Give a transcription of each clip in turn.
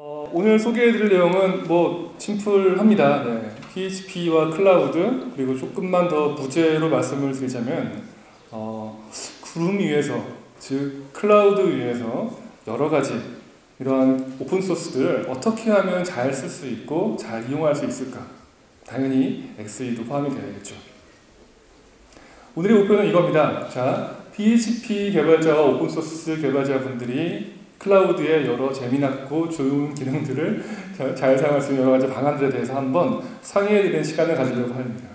어, 오늘 소개해드릴 내용은 뭐 심플합니다. 네. PHP와 cloud 그리고 조금만 더 부제로 말씀을 드리자면 어, 구름 위에서 즉 클라우드 위에서 여러 가지 이러한 open source들을 어떻게 하면 잘 쓸 수 있고 잘 이용할 수 있을까? 당연히 XE도 포함이 되어야겠죠. 오늘의 목표는 이겁니다. 자, PHP 개발자와 open source 개발자분들이 cloud의 여러 재미났고 좋은 기능들을 잘 사용할 수 있는 여러 가지 방안들에 대해서 한번 상의해드리는 시간을 가지려고 합니다.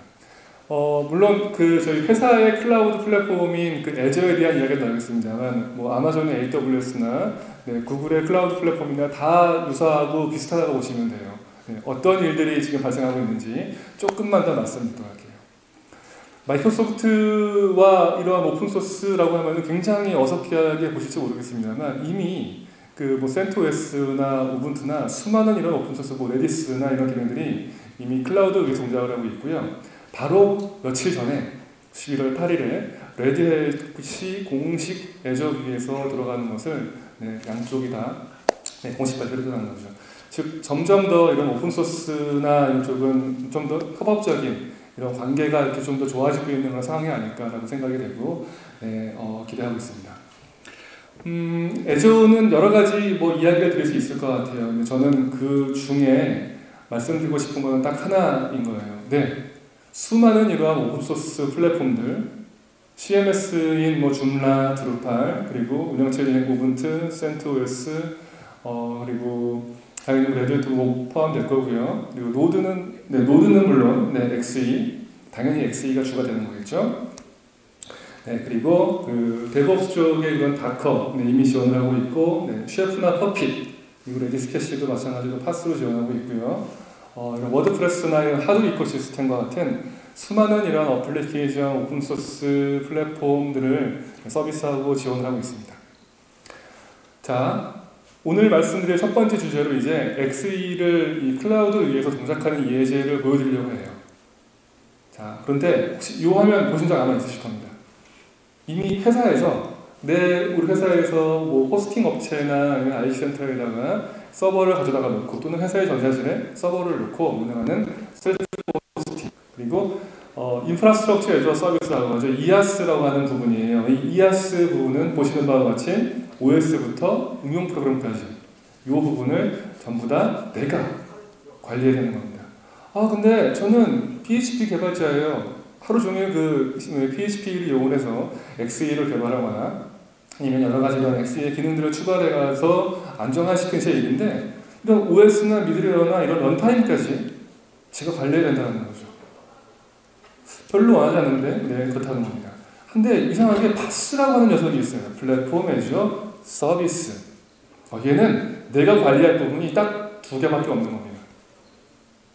어, 물론 그 저희 회사의 클라우드 플랫폼인 그 애저에 대한 이야기는 나오겠습니다만 뭐 아마존의 AWS나 네, 구글의 클라우드 플랫폼이나 다 유사하고 비슷하다고 보시면 돼요. 네, 어떤 일들이 지금 발생하고 있는지 조금만 더 할게요. 마이크로소프트와 이러한 open source라고 하면 굉장히 어색하게 보실지 모르겠습니다만 이미 그뭐 CentOS나 Ubuntu나 수많은 이런 open source, 뭐 Redis나 이런 기능들이 이미 클라우드 위에 동작을 하고 있고요. 바로 며칠 전에 11월 8일에 Red Hat이 공식 Azure 위에서 들어가는 것을 네, 양쪽이 다 네, 공식 발표를 하는 거죠. 즉 점점 더 이런 open source나 이쪽은 좀 더 협업적인 이런 관계가 이렇게 좀 더 좋아지고 있는 그런 상황이 아닐까라고 생각이 되고 네, 어, 기대하고 있습니다. 음, Azure는 여러 가지 뭐 이야기를 드릴 수 있을 것 같아요. 근데 저는 그 중에 말씀드리고 싶은 것은 딱 하나인 거예요. 네, 수많은 이러한 open source 플랫폼들, CMS인 뭐 Joomla, Drupal, 그리고 운영체제인 Ubuntu, CentOS, 어, 그리고 당연히 Red Hat도 포함될 거고요. 그리고 Node는 네, Node는 물론 네, XE 당연히 XE가 주가 되는 거겠죠. 네, 그리고 그 DevOps 쪽에 이런 Docker 네, 이미 지원을 하고 있고 네, Chef나 Puppet 그리고 Redis Cache도 마찬가지로 PaaS로 지원하고 있고요. 어, 이런 WordPress나 이런 Hadoop ecosystem과 같은 수많은 이런 application open source 플랫폼들을 서비스하고 지원을 하고 있습니다. 자, 오늘 말씀드릴 첫 번째 주제로 이제 XE를 이 클라우드 위에서 동작하는 예제를 보여드리려고 해요. 자, 그런데 혹시 이 화면 보신 적 아마 있으실 겁니다. 이미 회사에서 내 우리 회사에서 뭐 hosting 업체나 IDC 센터에다가 서버를 가져다가 놓고 또는 회사의 전산실에 서버를 놓고 운영하는 self hosting 그리고 어, infrastructure as a service라고 하죠. IaaS라고 하는 부분이에요. 이 IaaS 부분은 보시는 바와 같이 OS부터 응용 프로그램까지 이 부분을 전부 다 내가 관리해야 되는 겁니다. 아 근데 저는 PHP 개발자예요. 하루 종일 그 PHP를 이용해서 XE를 개발하거나 아니면 여러 가지 이런 XE의 기능들을 추가해가서 안정화시킨 제 일인데 이런 OS나 미드웨어나 이런 런타임까지 제가 관리해야 된다는 거죠. 별로 원하지 않는데 네 그렇다는 겁니다. 근데 이상하게 파스라고 하는 녀석이 있어요. 플랫폼 애저 서비스. 어, 얘는 내가 관리할 부분이 딱 두 개밖에 없는 겁니다.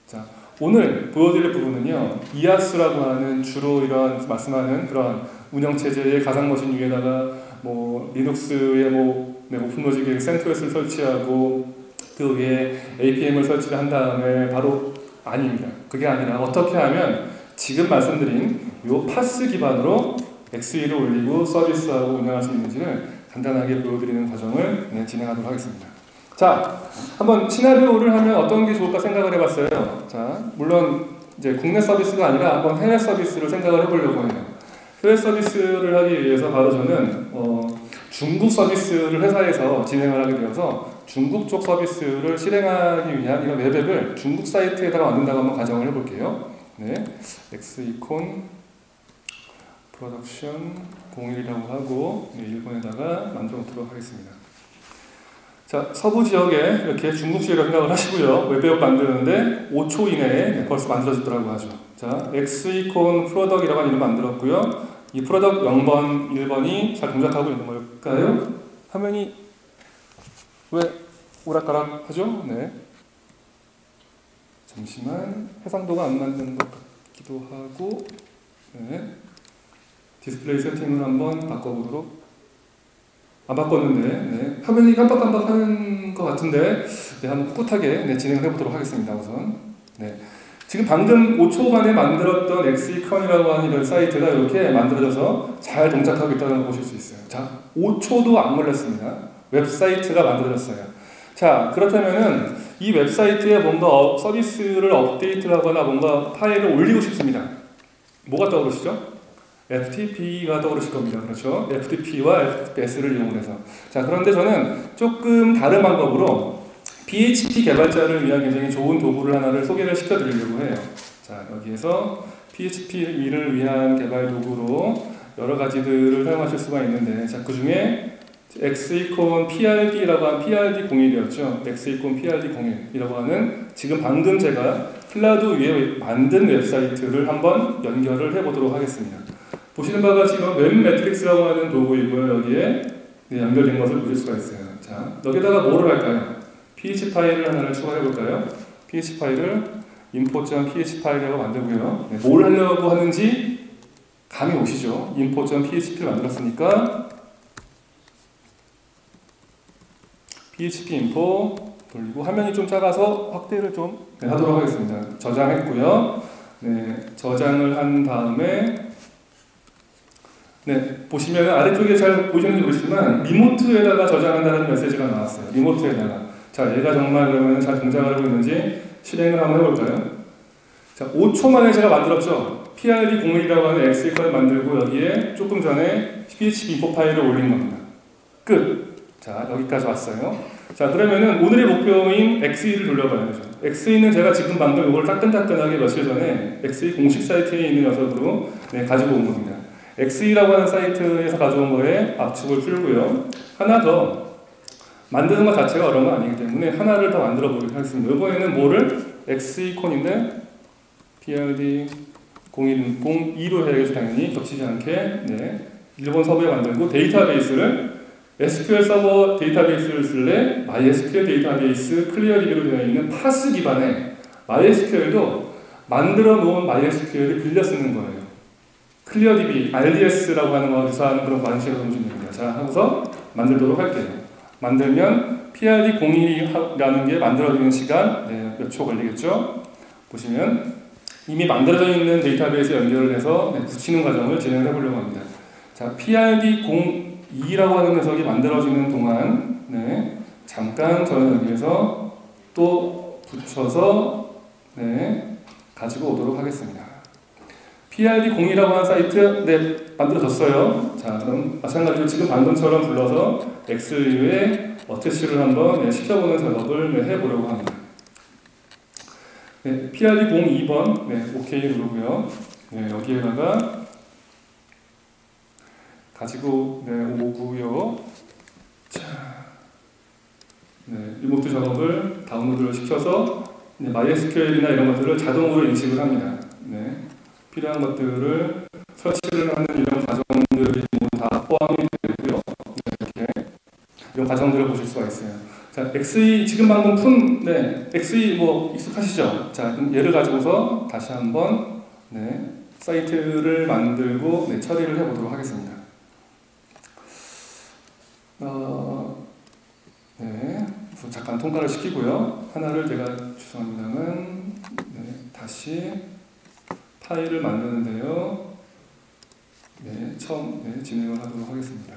자, 오늘 보여드릴 부분은요, 이아스라고 하는 주로 이런 말씀하는 그런 운영체제의 가상머신 위에다가 뭐 리눅스의 뭐 네, 오픈로직의 센트웨스를 설치하고 그 위에 APM을 설치를 한 다음에 바로 아닙니다. 그게 아니라 어떻게 하면 지금 말씀드린 요 파스 기반으로 XE를 올리고 서비스하고 운영할 수 있는지를 간단하게 보여드리는 과정을 네, 진행하도록 하겠습니다. 자, 한번 시나리오를 하면 어떤 게 좋을까 생각을 해봤어요. 자, 물론 이제 국내 서비스가 아니라 한번 해외 서비스를 생각을 해보려고 해요. 해외 서비스를 하기 위해서 바로 저는 어, 중국 서비스를 회사에서 진행을 하게 되어서 중국 쪽 서비스를 실행하기 위한 이런 web app을 중국 사이트에다가 만든다고 한번 가정을 해볼게요. 네, XECon production 01이라고 하고 네, 일본에다가 만들어 놓도록 하겠습니다. 자, 서부 지역에 이렇게 중국식으로 생각을 하시고요. web app 만드는데 5초 이내에 벌써 만들어졌더라고 하죠. 자, XECon prod이라고 하는 이름 만들었고요. 이 prod 0번, 1번이 잘 동작하고 있는 걸까요? 화면이 왜 오락가락 하죠? 네. 잠시만 해상도가 안 맞는 것 같기도 하고 네. 디스플레이 세팅을 한번 바꿔보도록 안 바꿨는데 네. 화면이 깜빡깜빡 하는 것 같은데 네, 한번 꿋꿋하게 네, 진행을 해보도록 하겠습니다 우선 네. 지금 방금 5초 만에 만들었던 XECon이라고 하는 이런 사이트가 이렇게 만들어져서 잘 동작하고 있다는 걸 보실 수 있어요 자 5초도 안 걸렸습니다 웹사이트가 만들어졌어요 자, 그렇다면은 이 웹사이트에 뭔가 어, 서비스를 업데이트를 하거나 뭔가 파일을 올리고 싶습니다. 뭐가 떠오르시죠? FTP가 떠오르실 겁니다. 그렇죠? FTP와 FTPS를 이용해서. 자, 그런데 저는 조금 다른 방법으로 PHP 개발자를 위한 굉장히 좋은 도구를 하나를 소개를 시켜드리려고 해요. 자, 여기에서 PHP를 위한 개발 도구로 여러 가지들을 사용하실 수가 있는데, 자, 그 중에 XECon PRD라고 한 PRD 01이었죠. XECon PRD 01이라고 하는 지금 방금 제가 클라우드 위에 만든 웹사이트를 한번 연결을 해보도록 하겠습니다. 보시는 바와 같이 WebMatrix라고 하는 도구이고요. 여기에 네, 연결된 것을 보실 수가 있어요. 자, 여기다가 뭐를 할까요? PHP 파일을 하나를 추가해 볼까요? PHP 파일을 info.php 파일이라고 만들고요. 네, 뭘 하려고 하는지 감이 오시죠? info.php를 만들었으니까 phpinfo 돌리고 화면이 좀 작아서 확대를 좀 네, 하도록 하겠습니다. 저장했고요. 네, 저장을 한 다음에 네, 보시면 아래쪽에 잘 보시는지 모르지만 리모트에다가 저장한다는 메시지가 나왔어요. 리모트에다가. 자, 얘가 정말 그러면 잘 동작을 하고 있는지 실행을 한번 해볼까요? 자, 5초 만에 제가 만들었죠. PRD01이라고 하는 엑셀을 만들고 여기에 조금 전에 PHP 인포 파일을 올린 겁니다. 끝. 자, 여기까지 왔어요. 자, 그러면은 오늘의 목표인 XE를 돌려봐야죠. XE는 제가 지금 방금 이걸 따끈따끈하게 며칠 전에 XE 공식 사이트에 있는 녀석으로 네, 가지고 온 겁니다. XE라고 하는 사이트에서 가져온 거에 압축을 풀고요. 하나 더 만드는 것 자체가 어려운 건 아니기 때문에 하나를 더 만들어 보도록 하겠습니다. 이번에는 뭐를 XECon인데 PRD 01, 02로 해야겠죠 당연히 겹치지 않게 네. 일본 서버에 만들고 데이터베이스를 SQL 서버 데이터베이스를 쓸래 MySQL 데이터베이스 ClearDB로 되어 있는 PaaS 기반의 MySQL도 만들어 놓은 MySQL을 빌려 쓰는 거예요. 클리어DB, RDS라고 하는 거와 유사한 그런 방식으로 보시면 됩니다. 자, 하고서 만들도록 할게요. 만들면 PRD01이라는 게 만들어지는 시간 네, 몇초 걸리겠죠? 보시면 이미 만들어져 있는 데이터베이스 연결을 해서 네, 붙이는 과정을 진행을 해보려고 합니다. 자, PRD02라고 하는 녀석이 만들어지는 동안 네, 잠깐 저는 여기에서 또 붙여서 네, 가지고 오도록 하겠습니다. PRD02라고 하는 사이트 네, 만들어졌어요. 자, 그럼 마찬가지로 지금 방금처럼 불러서 X에 어태치를 한번 네, 시켜보는 작업을 네, 해보려고 합니다. 네, PRD02번 네, OK 누르고요. 네, 여기에다가 가지고 네, 오고요. 자, 네, 리모트 작업을 다운로드를 시켜서 네, MySQL이나 이런 것들을 자동으로 인식을 합니다. 네, 필요한 것들을 설치를 하는 이런 과정들이 다 포함이 되고요. 네, 이렇게 이런 과정들을 보실 수가 있어요. 자, XE 지금 방금 푼 네, XE 뭐 익숙하시죠? 자, 그럼 얘를 가지고서 다시 한번 네, 사이트를 만들고 네, 처리를 해보도록 하겠습니다. 어, 네, 잠깐 통과를 시키고요. 하나를 제가 죄송합니다만 네, 다시 파일을 만드는데요. 네, 처음 네, 진행을 하도록 하겠습니다.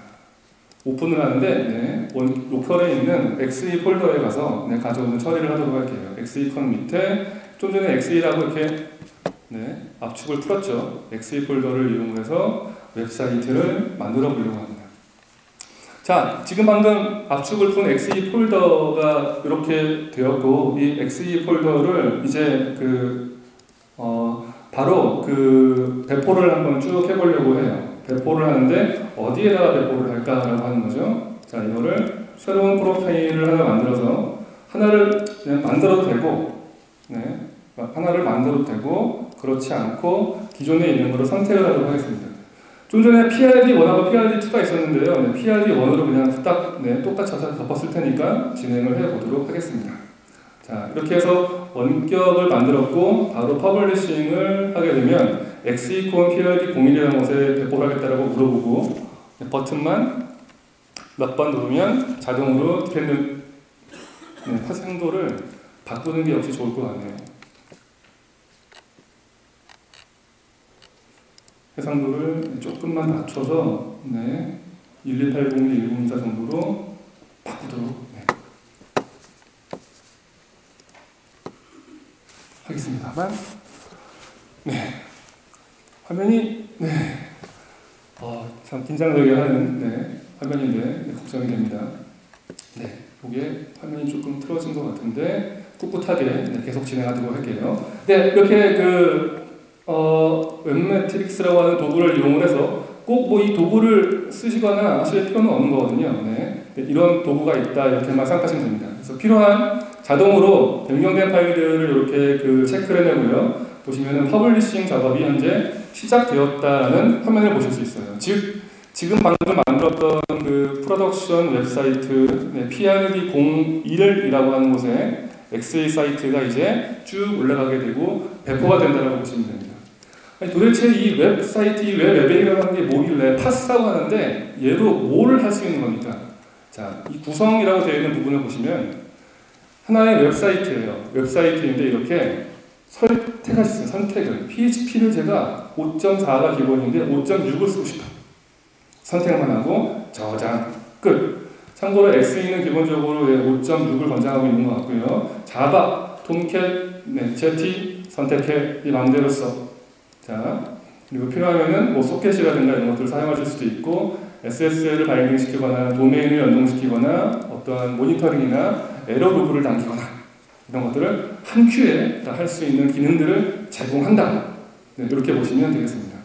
오픈을 하는데 네, 원, local에 있는 XE 폴더에 가서 네, 가져오는 처리를 하도록 할게요. XECon 밑에 좀 전에 XE라고 이렇게 네, 압축을 풀었죠. XE 폴더를 이용해서 웹사이트를 만들어 보려고 합니다. 자, 지금 방금 압축을 푼 XE 폴더가 이렇게 되었고 이 XE 폴더를 이제 그 어, 바로 그 배포를 한번 쭉 해보려고 해요. 배포를 하는데 어디에다가 배포를 할까라고 하는 거죠. 자, 이거를 새로운 프로파일을 하나 만들어서 하나를 그냥 만들어도 되고, 네, 하나를 만들어도 되고 그렇지 않고 기존에 있는 거로 선택을 하도록 하겠습니다. 좀 전에 PRD1하고 PRD2가 있었는데요. 네, PRD1으로 그냥 딱 네, 똑같이 덮었을 테니까 진행을 해보도록 하겠습니다. 자, 이렇게 해서 원격을 만들었고 바로 publishing을 하게 되면 XECon PRD 01이라는 것에 배포하겠다라고 물어보고 네, 버튼만 몇 번 누르면 자동으로 디펜드 네, 해상도를 바꾸는 게 역시 좋을 것 같네요. 해상도를 조금만 낮춰서 네, 12801, 1024 정도로 바꾸도록 네. 하겠습니다만, 네. 화면이, 네. 어, 참 긴장되게 하는, 네. 화면인데, 네, 걱정이 됩니다. 네. 이게 화면이 조금 틀어진 것 같은데, 꿋꿋하게 네, 계속 진행하도록 할게요. 네. 이렇게 그, 어, WebMatrix라고 하는 도구를 이용을 해서 꼭 뭐 이 도구를 쓰시거나 하실 필요는 없는 거거든요. 네. 네, 이런 도구가 있다 이렇게만 생각하시면 됩니다. 그래서 필요한 자동으로 변경된 파일들을 이렇게 그 체크를 해내고요. 보시면은 publishing 작업이 현재 시작되었다는 화면을 보실 수 있어요. 즉 지금 방금 만들었던 그 production 웹사이트 네, PRD01이라고 하는 곳에 XE 사이트가 이제 쭉 올라가게 되고 배포가 된다고 보시면 됩니다. 아니, 도대체 이 웹사이트, 이 web app이라고 하는 게 뭐길래 PaaS라고 하는데 얘로 뭘 할 수 있는 겁니까? 자, 이 구성이라고 되어 있는 부분을 보시면 하나의 웹사이트예요. 웹사이트인데 이렇게 선택할 수 있어요. 선택을. PHP를 제가 5.4가 기본인데 5.6을 쓰고 싶어. 선택만 하고 저장, 끝. 참고로 XE는 기본적으로 5.6을 권장하고 있는 것 같고요. Java, Tomcat, 네, Jetty 선택해 이 마음대로 써. 자, 그리고 필요하면은 뭐 소켓이라든가 이런 것들을 사용하실 수도 있고 SSL을 binding 시키거나 도메인을 연동시키거나 어떠한 모니터링이나 에러 log를 남기거나 이런 것들을 한 큐에 할수 있는 기능들을 제공한다. 네, 이렇게 보시면 되겠습니다.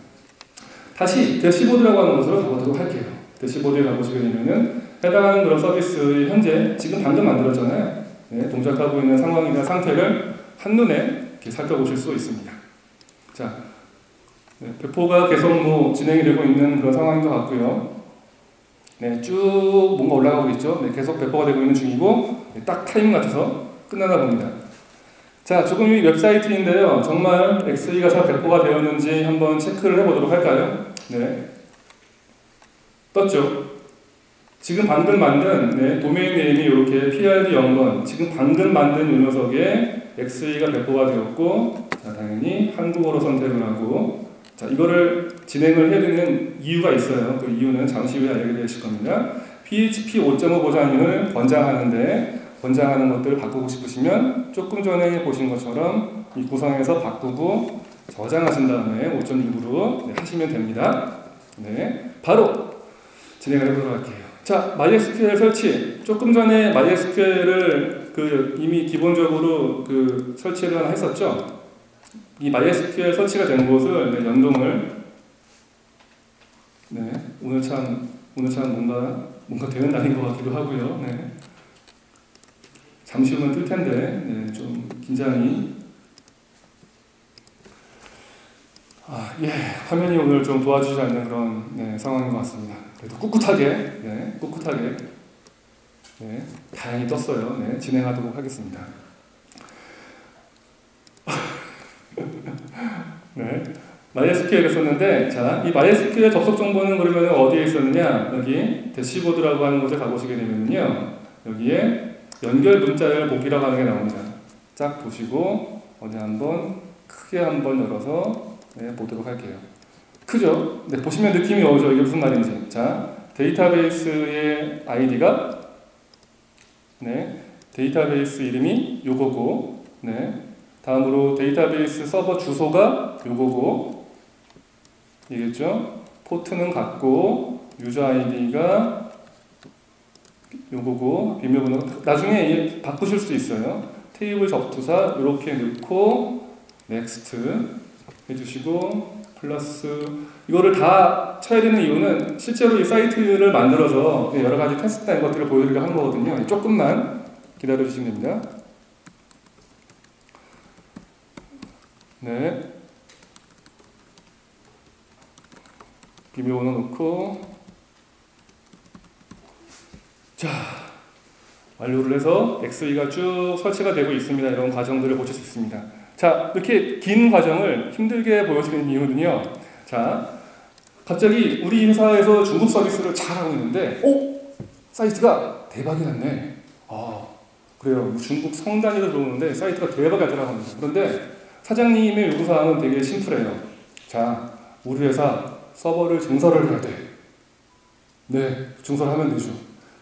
다시 dashboard라고 하는 곳으로 가보도록 할게요. dashboard에 가보시게 되면은 해당하는 그런 서비스의 현재 지금 방금 만들었잖아요. 네, 동작하고 있는 상황이나 상태를 한눈에 이렇게 살펴보실 수 있습니다. 자, 네, 배포가 계속 뭐 진행이 되고 있는 그런 상황인 것 같고요. 네, 쭉 뭔가 올라가고 있죠. 네, 계속 배포가 되고 있는 중이고 네, 딱 타이밍 같아서 끝나나 봅니다. 자, 조금 이 웹사이트인데요. 정말 XE가 잘 배포가 되었는지 한번 체크를 해보도록 할까요? 네. 떴죠? 지금 방금 만든 네, 도메인 네임이 이렇게 PRD 0번 지금 방금 만든 이 녀석에 XE가 배포가 되었고 자, 당연히 한국어로 선택을 하고 자, 이거를 진행을 해야 되는 이유가 있어요. 그 이유는 잠시 후에 알게 되실 겁니다. PHP 5.5 버전을 권장하는데 권장하는 것들을 바꾸고 싶으시면 조금 전에 보신 것처럼 이 구성에서 바꾸고 저장하신 다음에 5.6으로 네, 하시면 됩니다. 네, 바로 진행을 해보도록 할게요. 자, MySQL 설치. 조금 전에 MySQL을 그 이미 기본적으로 그 설치를 하나 했었죠. 이 MySQL 설치가 된 곳을 네, 연동을 네, 오늘 참 오늘 참 뭔가 뭔가 되는 날인 것 같기도 하고요. 네. 잠시 후면 뜰 텐데 네, 좀 긴장이 아, 예, 화면이 오늘 좀 도와주지 않는 그런 네, 상황인 것 같습니다. 그래도 꿋꿋하게, 네, 꿋꿋하게, 네, 다행히 떴어요. 네, 진행하도록 하겠습니다. 네. MySQL을 썼는데, 자, 이 MySQL 접속 정보는 그러면 어디에 있었느냐? 여기 대시보드라고 하는 곳에 가보시게 되면요. 여기에 연결 문자열 보기라고 하는 게 나옵니다. 쫙 보시고, 어디 한번 크게 한번 열어서 네, 보도록 할게요. 크죠? 네, 보시면 느낌이 오죠? 이게 무슨 말인지. 자, 데이터베이스의 아이디가 네, 데이터베이스 이름이 요거고, 네, 다음으로 데이터베이스 서버 주소가 요거고 이겠죠? 포트는 같고 user 아이디가 요거고 비밀번호 나중에 바꾸실 수 있어요. 테이블 접두사 이렇게 넣고 next 해주시고 플러스 이거를 다 쳐야 되는 이유는 실제로 이 사이트를 만들어서 여러 가지 테스트한 것들을 보여드리려고 한 거거든요. 조금만 기다려 주시면 됩니다. 네. 비밀 번호 넣고 자 완료를 해서 XE가 쭉 설치가 되고 있습니다. 이런 과정들을 보실 수 있습니다. 자 이렇게 긴 과정을 힘들게 보여드리는 이유는요. 자 갑자기 우리 회사에서 중국 서비스를 잘하고 있는데 오 사이트가 대박이 났네. 아 그래요. 중국 성단위로 들어오는데 사이트가 대박이 나더라고요. 그런데 사장님의 요구사항은 되게 심플해요. 자, 우리 회사 서버를 증설을 해야 돼. 네, 증설하면 되죠.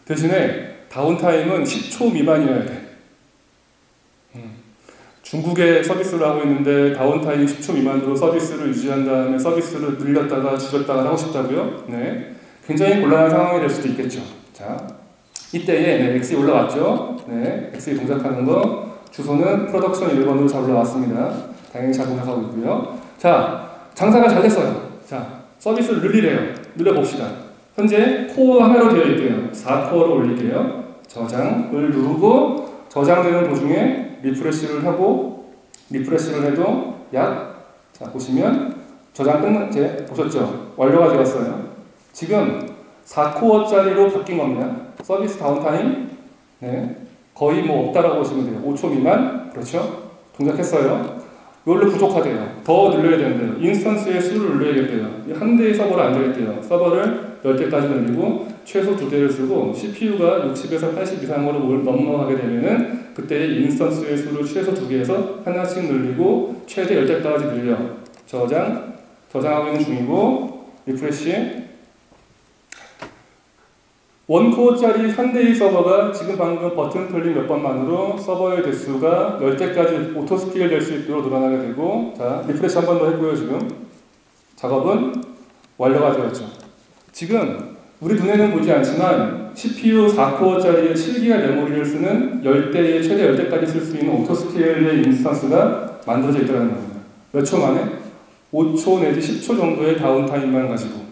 대신에 downtime은 10초 미만이어야 돼. 음. 중국에 서비스를 하고 있는데 downtime 10초 미만으로 서비스를 유지한 다음에 서비스를 늘렸다가 줄였다가 하고 싶다고요? 네. 굉장히 곤란한 상황이 될 수도 있겠죠. 자, 이때에 네, XE 올라왔죠. 네, XE 동작하는 거 주소는 production 1번으로 잘 올라왔습니다. 당연히 잘 동작하고 있고요. 자, 장사가 잘 됐어요. 자, 서비스를 늘리래요. 늘려봅시다. 현재 코어 하나로 되어 있대요. 4코어로 올릴게요. 저장을 누르고 저장되는 도중에 refresh를 하고 refresh를 해도 약, 자, 보시면 저장 끝난, 제, 보셨죠? 완료가 되었어요. 지금 4코어짜리로 바뀐 겁니다. 서비스 downtime, 네. 거의 뭐 없다라고 보시면 돼요. 5초 미만, 그렇죠? 동작했어요. 이걸로 부족하대요. 더 늘려야 된대요. instance의 수를 늘려야겠대요. 한 대의 서버를 안 되겠대요. 서버를 10개까지 늘리고 최소 두 대를 쓰고 CPU가 60에서 80 이상으로 넘어가게 되면은 그때 instance의 수를 최소 두 개에서 하나씩 늘리고 최대 10대까지 늘려. 저장, 저장하고 있는 중이고 refresh one core짜리 3대2 서버가 지금 방금 버튼 클릭 몇 번만으로 서버의 대수가 10개까지 autoscale 될 수 있도록 늘어나게 되고 자 refresh 한 번 더 했고요 지금. 작업은 완료가 되었죠. 지금 우리 눈에는 보지 않지만 CPU 4코어짜리 7기가 메모리를 쓰는 10대의 최대 10대까지 쓸 수 있는 autoscale의 instance가 만들어져 있다는 겁니다. 몇 초 만에? 5초 내지 10초 정도의 다운타임만 가지고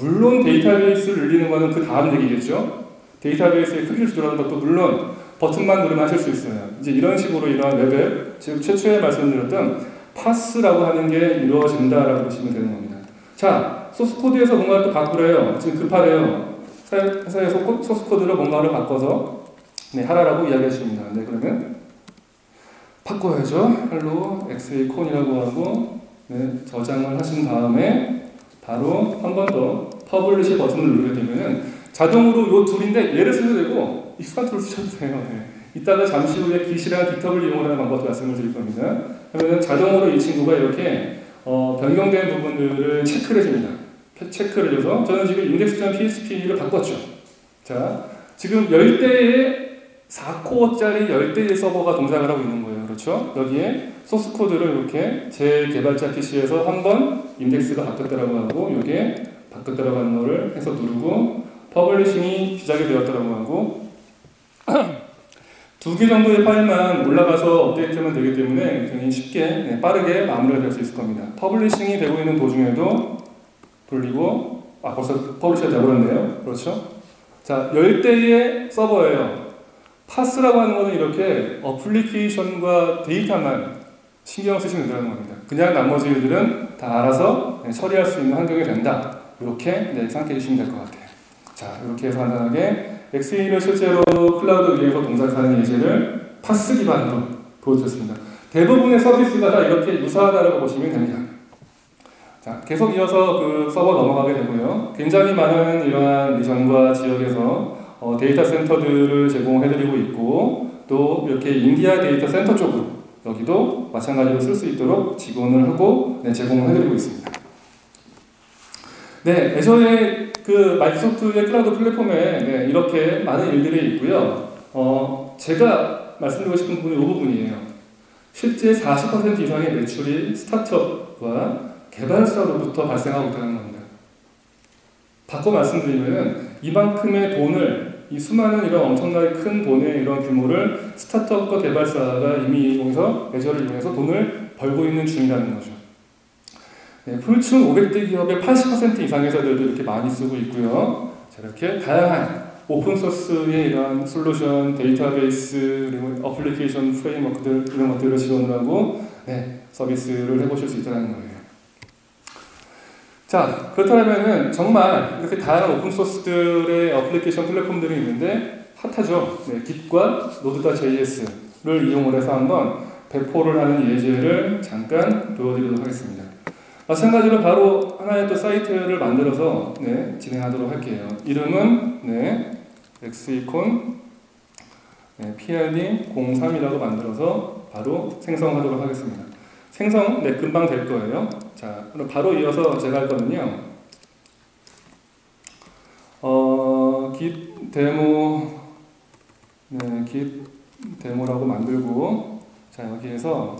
물론 데이터베이스를 늘리는 것은 그 다음 얘기겠죠. 데이터베이스의 크기를 조절하는 것도 물론 버튼만 누르면 하실 수 있어요. 이제 이런 식으로 이런 웹앱, 지금 최초에 말씀드렸던 파스라고 하는 게 이루어진다라고 보시면 되는 겁니다. 자, 소스코드에서 뭔가를 또 바꾸래요. 지금 급하래요. 회사의 소스코드로 뭔가를 바꿔서 네, 하라라고 이야기하십니다. 네, 그러면 바꿔야죠. Hello XECon이라고 하고 네, 저장을 하신 다음에 바로 한 번 더 publish 버튼을 누르게 되면은 자동으로 이 둘인데 얘를 쓰셔도 되고 익스판 tool을 쓰셔도 돼요. 네. 이따가 잠시 후에 Git이랑 GitHub를 이용하는 방법도 말씀을 드릴 겁니다. 그러면 자동으로 이 친구가 이렇게 어, 변경된 부분들을 체크를 해줍니다. 체크를 해줘서 저는 지금 index.php를 바꿨죠. 자, 지금 10대의 4코어짜리 10대의 서버가 동작을 하고 있는 거예요. 그렇죠? 여기에 소스 코드를 이렇게 제 개발자 PC에서 한 번 인덱스가 바뀌었다라고 하고 이게 바뀌었다라고 하는 거를 해서 누르고 publishing이 시작이 되었다라고 하고 두 개 정도의 파일만 올라가서 업데이트하면 되기 때문에 굉장히 쉽게 네, 빠르게 마무리가 될 수 있을 겁니다. publishing이 되고 있는 도중에도 돌리고 아 벌써 publish가 되어버렸네요. 그렇죠? 자, 10대의 서버예요. PaaS라고 하는 것은 이렇게 application과 데이터만 신경 쓰시면 된다는 겁니다. 그냥 나머지 일들은 다 알아서 처리할 수 있는 환경이 된다. 이렇게 네, 생각해 주시면 될 것 같아요. 자, 이렇게 해서 간단하게 XE를 실제로 클라우드 위에서 동작하는 예제를 PaaS 기반으로 보여드렸습니다. 대부분의 서비스가 다 이렇게 유사하다고 보시면 됩니다. 자, 계속 이어서 그 서버 넘어가게 되고요. 굉장히 많은 이러한 region과 지역에서 어, 데이터 센터들을 제공해드리고 있고 또 이렇게 인디아 데이터 센터 쪽으로 여기도 마찬가지로 쓸 수 있도록 지원을 하고 네, 제공을 해드리고 있습니다. 네, 애저의 그 Microsoft의 클라우드 플랫폼에 네, 이렇게 많은 일들이 있고요. 어, 제가 말씀드리고 싶은 부분이 이 부분이에요. 실제 40% 이상의 매출이 스타트업과 개발사로부터 발생하고 있다는 겁니다. 바꿔 말씀드리면 이만큼의 돈을 이 수많은 이런 엄청나게 큰 돈의 이런 규모를 스타트업과 개발사가 이미 이용해서 Azure를 이용해서 돈을 벌고 있는 중이라는 거죠. 네, Fortune 500대 기업의 80% 이상의 회사들도 이렇게 많이 쓰고 있고요. 자, 이렇게 다양한 오픈소스의 이런 솔루션, 데이터베이스, 그리고 application framework들 이런 것들을 지원을 하고 네, 서비스를 해보실 수 있다는 거예요. 자, 그렇다면 정말 이렇게 다양한 오픈소스들의 어플리케이션 플랫폼들이 있는데 핫하죠. 네, Git과 Node.js를 이용을 해서 한번 배포를 하는 예제를 잠깐 보여드리도록 하겠습니다. 마찬가지로 바로 하나의 또 사이트를 만들어서 네, 진행하도록 할게요. 이름은 네, 엑스이콘 네, PRD03이라고 만들어서 바로 생성하도록 하겠습니다. 생성 네, 금방 될 거예요. 자, 그럼 바로 이어서 제가 할 거는요. 어, git demo 네, git demo라고 만들고 자 여기에서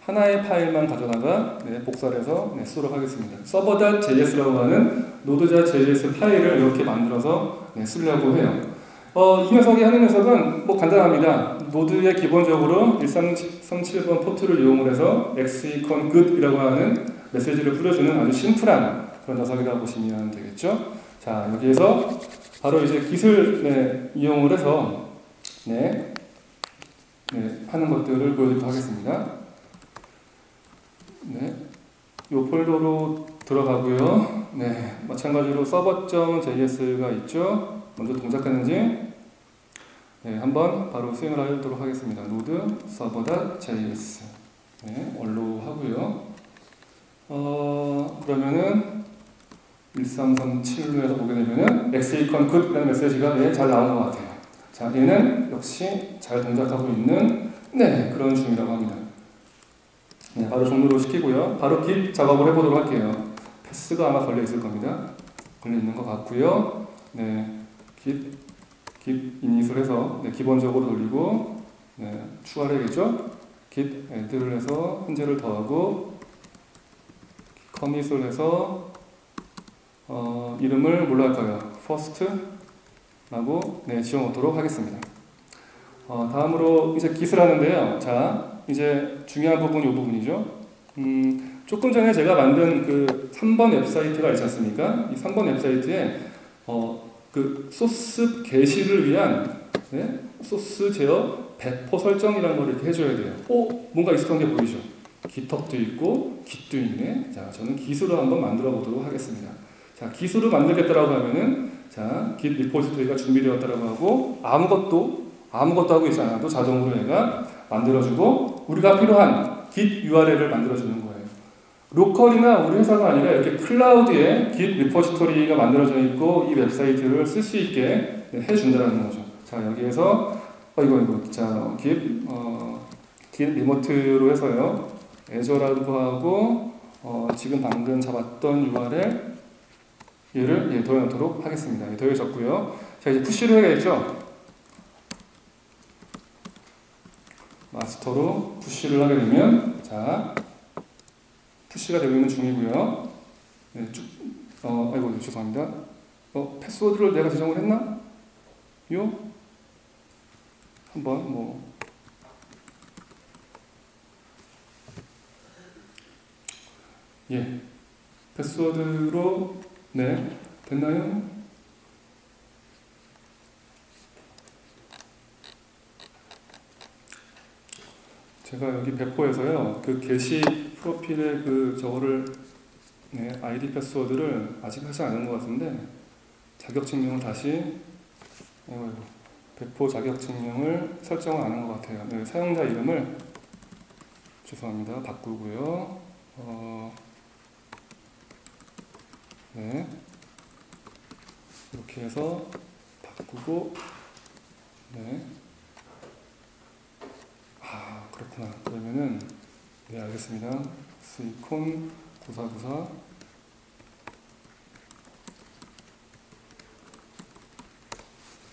하나의 파일만 가져다가 네, 복사를 해서 네, 쓰도록 하겠습니다. server.js라고 하는 node.js 파일을 이렇게 만들어서 네, 쓰려고 해요. 어, 이 녀석이 하는 녀석은 뭐 간단합니다. Node에 기본적으로 1337번 포트를 이용을 해서 XECon good이라고 하는 메시지를 뿌려주는 아주 심플한 그런 녀석이라고 보시면 되겠죠. 자 여기에서 바로 이제 깃을 네, 이용을 해서 네, 네, 하는 것들을 보여드리도록 하겠습니다. 네, 이 폴더로 들어가고요. 네, 마찬가지로 server.js가 있죠. 먼저 동작하는지 네, 한번 바로 수행을 하도록 하겠습니다. node server.js 네, 원로 하고요. 어, 그러면은 1337에서 보게 되면은 xecon good라는 메시지가 네, 잘 나온 것 같아요. 자, 얘는 역시 잘 동작하고 있는 네, 그런 중이라고 합니다. 네, 바로 종료로 시키고요. 바로 git 작업을 해보도록 할게요. 패스가 아마 걸려 있을 겁니다. 걸려 있는 것 같고요. 네, git git init을 해서 네, 기본적으로 돌리고 네, 해야겠죠. git add를 해서 현재를 더하고 커밋을 해서 어, 이름을 뭘로 할까요? first라고 네, 지어놓도록 하겠습니다. 어, 다음으로 이제 git을 하는데요. 자, 이제 중요한 부분이 이 부분이죠. 음, 조금 전에 제가 만든 그 3번 웹사이트가 있지 않습니까? 이 3번 웹사이트에 어, 그 소스 게시를 위한 네? 소스 제어 배포 설정이라는 걸 이렇게 해줘야 돼요. 오, 뭔가 익숙한 게 보이죠? 기텁도 있고 깃도 있네. 자, 저는 기술을 한번 만들어 보도록 하겠습니다. 자, 기술을 만들겠다라고 하면은 자, 깃 리포지토리가 준비되었다라고 하고 아무것도 아무것도 하고 있지 않아도 자동으로 얘가 만들어주고 우리가 필요한 깃 URL을 만들어주는 거예요. local이나 우리 회사가 아니라 이렇게 클라우드에 git repository가 만들어져 있고 이 웹사이트를 쓸 수 있게 해준다는 거죠. 자 여기에서 어 이거 이거 자 git, 어, git remote로 해서요 Azure라고 하고 어, 지금 방금 잡았던 URL 얘를 예, 더해놓도록 하겠습니다. 예, 더해졌고요. 자 이제 push를 해야겠죠. 마스터로 푸시를 하게 되면 자 푸시가 되고 있는 중이고요. 네, 쭉, 어, 아이고 죄송합니다. 어, 패스워드를 내가 지정을 했나? 요 한번 뭐 예, 패스워드로 네 됐나요? 제가 여기 배포에서요 그 게시 프로필의 그 저거를 네, 아이디 패스워드를 아직 하지 않은 것 같은데 자격증명을 다시 어, 배포 자격증명을 설정을 안 한 것 같아요. 네, 사용자 이름을 죄송합니다 바꾸고요. 어, 네 이렇게 해서 바꾸고 네. 아 그렇구나 그러면은 네 알겠습니다. 스이콘 구사구사.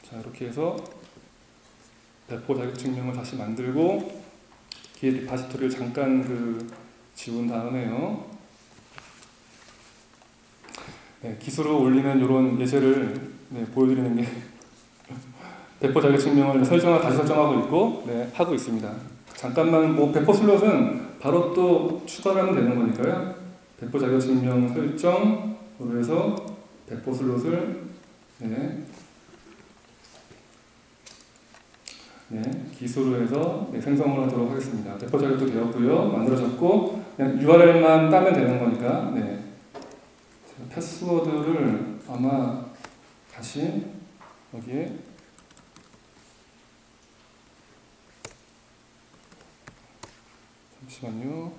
자 이렇게 해서 배포 자격증명을 다시 만들고 기 리파지토리를 잠깐 그 지운 다음에요. 네, 기술을 올리는 이런 예제를 네, 보여드리는 게 배포 자격증명을 설정을 다시 설정하고 있고 네, 하고 있습니다. 잠깐만 뭐 배포 슬롯은 바로 또 추가를 하면 되는 거니까요. 배포 자격증명 설정으로 해서 배포 슬롯을 네, 네, 기수로 해서 네, 생성을 하도록 하겠습니다. 배포 자격도 되었고요. 만들어졌고 그냥 URL만 따면 되는 거니까 네. 패스워드를 아마 다시 여기에 잠시만요.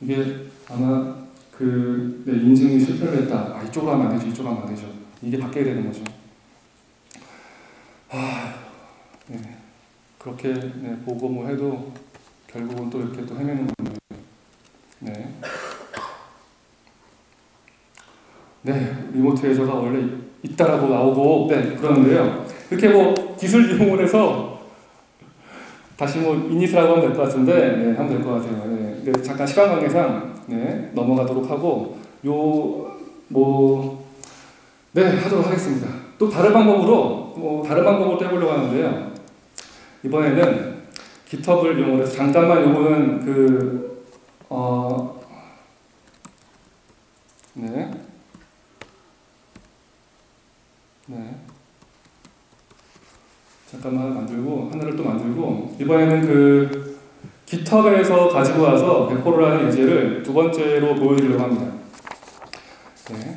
이게 아마 그 네, 인증이 실패를 했다. 아 이쪽으로 하면 안 되죠. 이쪽으로 하면 안 되죠. 이게 바뀌어야 되는 거죠. 아, 네. 그렇게 네, 보고 뭐 해도 결국은 또 이렇게 또 헤매는 거예요. 네. 네, 리모트 해저가 원래 있다라고 나오고 네, 그러는데요. 이렇게 뭐 기술 이용을 해서 다시 뭐 이니스라고 하면 될 것 같은데 네, 하면 될 것 같아요. 네. 네, 잠깐 시간 관계상 네, 넘어가도록 하고 요뭐 네, 하도록 하겠습니다. 또 다른 방법으로, 뭐, 다른 방법으로 또 해보려고 하는데요. 이번에는 GitHub을 이용을 해서, 잠깐만 요거는 그, 어, 네. 네. 잠깐만 만들고, 하나를 또 만들고, 이번에는 그, GitHub에서 가지고 와서 배포를 하는 예제를 두 번째로 보여드리려고 합니다. 네.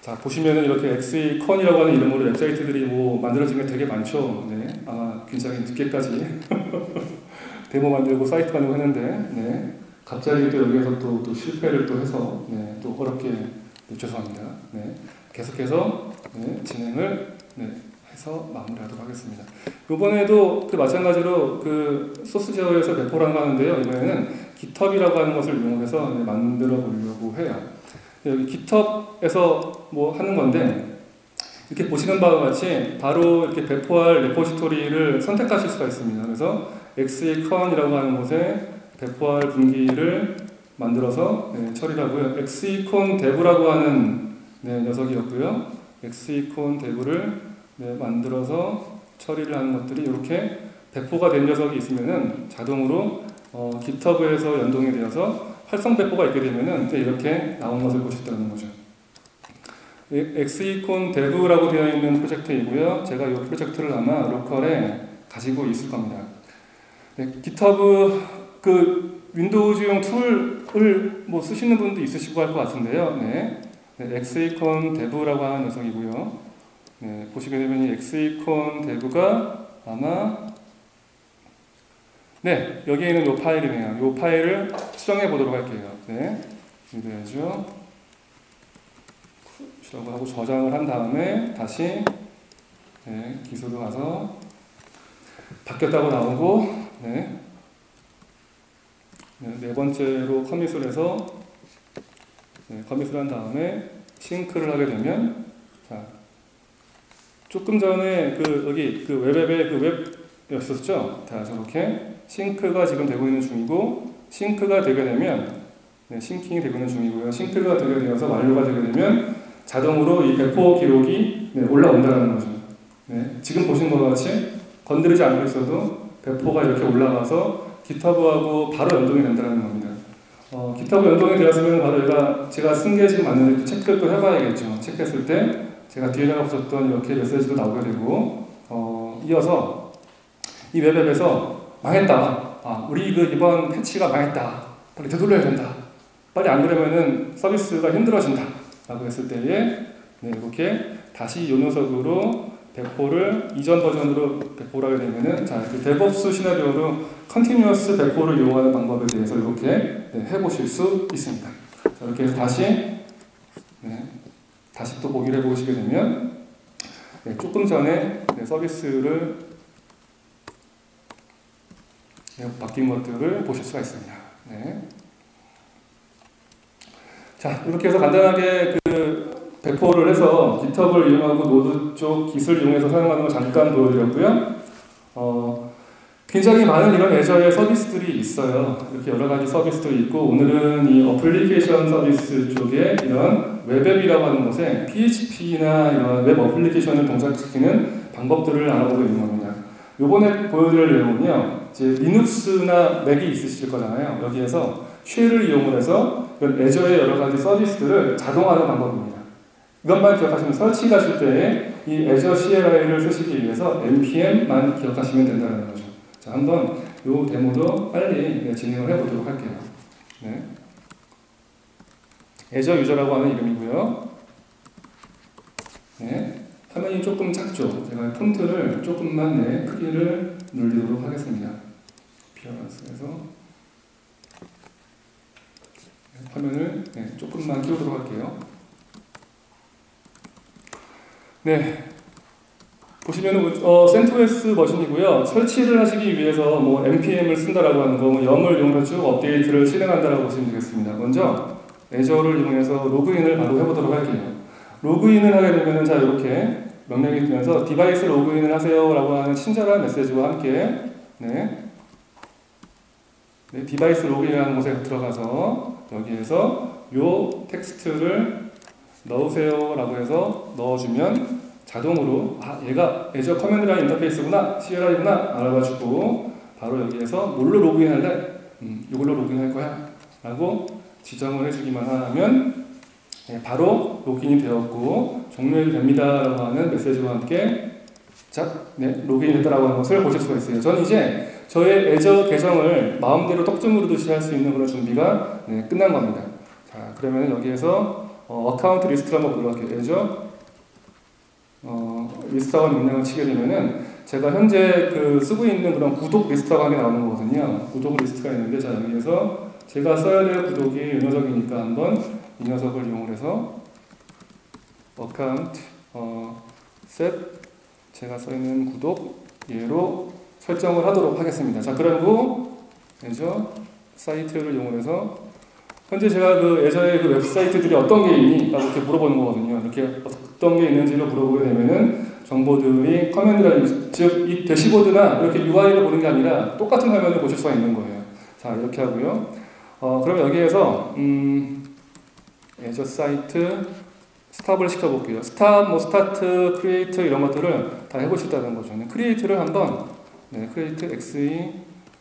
자 보시면은 이렇게 XEcon이라고 하는 이름으로 웹사이트들이 뭐 만들어진 게 되게 많죠. 네, 아마 굉장히 늦게까지 데모 만들고 사이트 만들고 했는데, 네, 갑자기 또 여기에서 또, 또 실패를 또 해서, 네, 또 어렵게 네, 죄송합니다. 네, 계속해서 네, 진행을 네, 해서 마무리하도록 하겠습니다. 이번에도 그 마찬가지로 그 소스 제어에서 배포를 하는데요. 이번에는 GitHub이라고 하는 것을 이용해서 네, 만들어 보려고 해요. 여기 GitHub에서 뭐 하는 건데 이렇게 보시는 바와 같이 바로 이렇게 배포할 레포지토리를 선택하실 수가 있습니다. 그래서 xecon이라고 하는 곳에 배포할 분기를 만들어서 네, 처리하고요. xecon dev라고 하는 네, 녀석이었고요. xecon dev를 네, 만들어서 처리를 하는 것들이 이렇게 배포가 된 녀석이 있으면은 자동으로 어, GitHub에서 연동이 되어서 활성 배포가 있게 되면은 이렇게 나온 것을 보실 수있다는 거죠. 엑스이콘 데브라고 되어 있는 프로젝트이고요. 제가 이 프로젝트를 아마 로컬에 가지고 있을 겁니다. 네, GitHub 그 Windows용 툴을 뭐 쓰시는 분도 있으시고 할 것 같은데요. 네, 네 XECon dev라고 하는 녀석이고요. 네, 보시게 되면 이 XECon dev가 아마 네, 여기에 있는 이 파일이네요. 이 파일을 수정해 보도록 할게요. 네, 이래야죠. 라고 하고 저장을 한 다음에 다시 네, 기술로 가서 바뀌었다고 나오고 네, 네, 네 번째로 커밋을 해서 네, 커밋을 한 다음에 싱크를 하게 되면 자 조금 전에 그 여기 그 웹앱에 그 웹이었었죠. 자 저렇게 싱크가 지금 되고 있는 중이고 싱크가 되게 되면 네, 싱킹이 되고 있는 중이고요. 싱크가 되게 되어서 완료가 되게 되면 자동으로 이 배포 기록이 네, 올라온다는 거죠. 네, 지금 보신 것 같이 건드리지 않고 있어도 배포가 이렇게 올라가서 기타브하고 바로 연동이 된다는 겁니다. 어, 기타브 연동이 되었으면 바로 얘가 제가 쓴 게 지금 맞는데 체크를 또 해봐야겠죠. 체크했을 때 제가 뒤에다가 붙였던 이렇게 메시지도 나오게 되고 어, 이어서 이 웹앱에서 망했다. 아, 우리 그 이번 패치가 망했다. 빨리 되돌려야 된다. 빨리 안 그러면은 서비스가 힘들어진다. 라고 했을 때에 네, 이렇게 다시 이 녀석으로 배포를 이전 버전으로 배포를 하게 되면은 자, 그 DevOps 시나리오로 continuous 배포를 이용하는 방법에 대해서 이렇게 네, 해보실 수 있습니다. 자, 이렇게 해서 다시 네, 다시 또 보기를 해보시게 되면 네, 조금 전에 네, 서비스를 바뀐 것들을 보실 수가 있습니다. 네. 자, 이렇게 해서 간단하게 그 배포를 해서 GitHub을 이용하고 Node 쪽 기술 이용해서 사용하는 걸 잠깐 보여드렸고요. 어, 굉장히 많은 이런 애저의 서비스들이 있어요. 이렇게 여러 가지 서비스들이 있고 오늘은 이 어플리케이션 서비스 쪽에 이런 web app이라고 하는 곳에 PHP나 이런 웹 어플리케이션을 동작시키는 방법들을 알아보고 있는 겁니다. 요번에 보여드릴 내용은요. 이제 리눅스나 맥이 있으실 거잖아요. 여기에서 쉘을 이용해서 이런 애저의 여러 가지 서비스들을 자동화하는 방법입니다. 이것만 기억하시면 설치하실 때 이 애저 CLI를 쓰시기 위해서 npm만 기억하시면 된다는 거죠. 자, 한번 이 데모도 빨리 네, 진행을 해보도록 할게요. 네. 애저 유저라고 하는 이름이고요. 네. 화면이 조금 작죠? 제가 폰트를 조금만 네, 크기를 늘리도록 하겠습니다. 피어런스에서 화면을 네, 조금만 키우도록 할게요. 네. 보시면 어, CentOS 머신이고요. 설치를 하시기 위해서 뭐 npm을 쓴다라고 하는 거, 뭐 영을 이용해서 쭉 업데이트를 실행한다라고 보시면 되겠습니다. 먼저 Azure를 이용해서 로그인을 바로 해보도록 할게요. 로그인을 하게 되면 자 이렇게 명령이 뜨면서 device login을 하세요라고 하는 친절한 메시지와 함께 네, 네, device login이라는 곳에 들어가서 여기에서 요 텍스트를 넣으세요라고 해서 넣어주면 자동으로 아 얘가 Azure command line interface구나 CLI구나 알아가지고 바로 여기에서 뭘로 로그인할래? 음, 이걸로 로그인할 거야 라고 지정을 해주기만 하면 네, 바로 로그인이 되었고 종료해도 됩니다 라고 하는 메시지와 함께 자, 네, 로그인 됐다라고 하는 것을 보실 수가 있어요. 저는 이제 저의 Azure 계정을 마음대로 떡 주무르듯이 할수 있는 그런 준비가 네, 끝난 겁니다. 자, 그러면 여기에서 어, account list를 한번 보도록 할게요. Azure 어, list하고 명령을 치게 되면은 제가 현재 그 쓰고 있는 그런 구독 하게 나오는 거거든요. 구독 리스트가 있는데 자 여기에서 제가 써야 될 구독이 이 녀석이니까 한번 이 녀석을 이용해서 account 어, set 제가 쓰고 있는 구독 얘로 설정을 하도록 하겠습니다. 자, 그리고 Azure site를 이용해서 현재 제가 그 예전에 그 웹사이트들이 어떤 게 있니? 라고 이렇게 물어보는 거거든요. 이렇게 어떤 게 있는지를 물어보게 되면은 정보들이 command line, 즉, 이 대시보드나 이렇게 UI를 보는 게 아니라 똑같은 화면을 보실 수가 있는 거예요. 자, 이렇게 하고요. 어, 그러면 여기에서, 음, Azure site, stop을 시켜볼게요. stop, 뭐 start, create 이런 것들을 다 해보셨다는 거죠. 네, create를 한번 네, create xe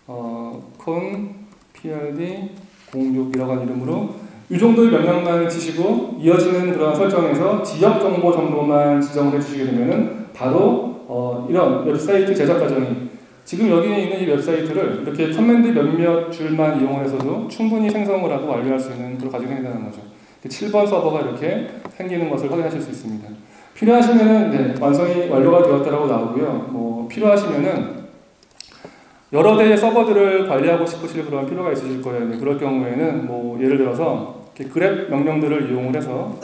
어, con prd 06이라고 하는 이름으로 이 정도의 명령만 치시고 이어지는 그런 설정에서 지역 정보 정도만 지정을 해주시게 되면은 바로 어, 이런 웹사이트 제작 과정이 지금 여기에 있는 이 웹사이트를 이렇게 command 몇몇 줄만 이용해서도 충분히 생성을 하고 완료할 수 있는 그런 과정이 생긴다는 거죠. 7번 서버가 이렇게 생기는 것을 확인하실 수 있습니다. 필요하시면은 네, 완성이 완료가 되었다라고 나오고요. 뭐 필요하시면은 여러 대의 서버들을 관리하고 싶으실 그런 필요가 있으실 거예요. 네, 그럴 경우에는 뭐 예를 들어서 grep 명령들을 이용을 해서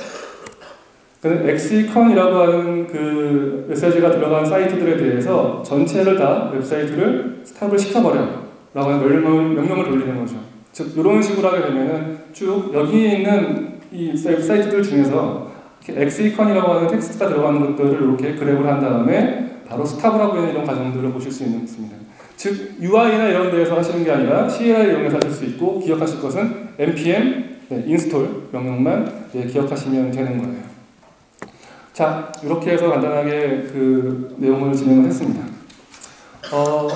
XECon이라고 하는 그 메시지가 들어간 사이트들에 대해서 전체를 다 웹사이트를 stop을 시켜버려 라고 하는 명령을, 돌리는 거죠. 즉 이런 식으로 하게 되면은 쭉 여기에 있는 이 웹사이트들 중에서 XECon이라고 하는 텍스트가 들어가는 것들을 이렇게 grep을 한 다음에 바로 stop을 하고 있는 이런 과정들을 보실 수 있습니다. 즉 UI나 이런 데에서 하시는 게 아니라 CLI 이용해서 하실 수 있고 기억하실 것은 npm 네, install 명령만 네, 기억하시면 되는 거예요. 자 이렇게 해서 간단하게 그 내용을 진행을 했습니다. 어,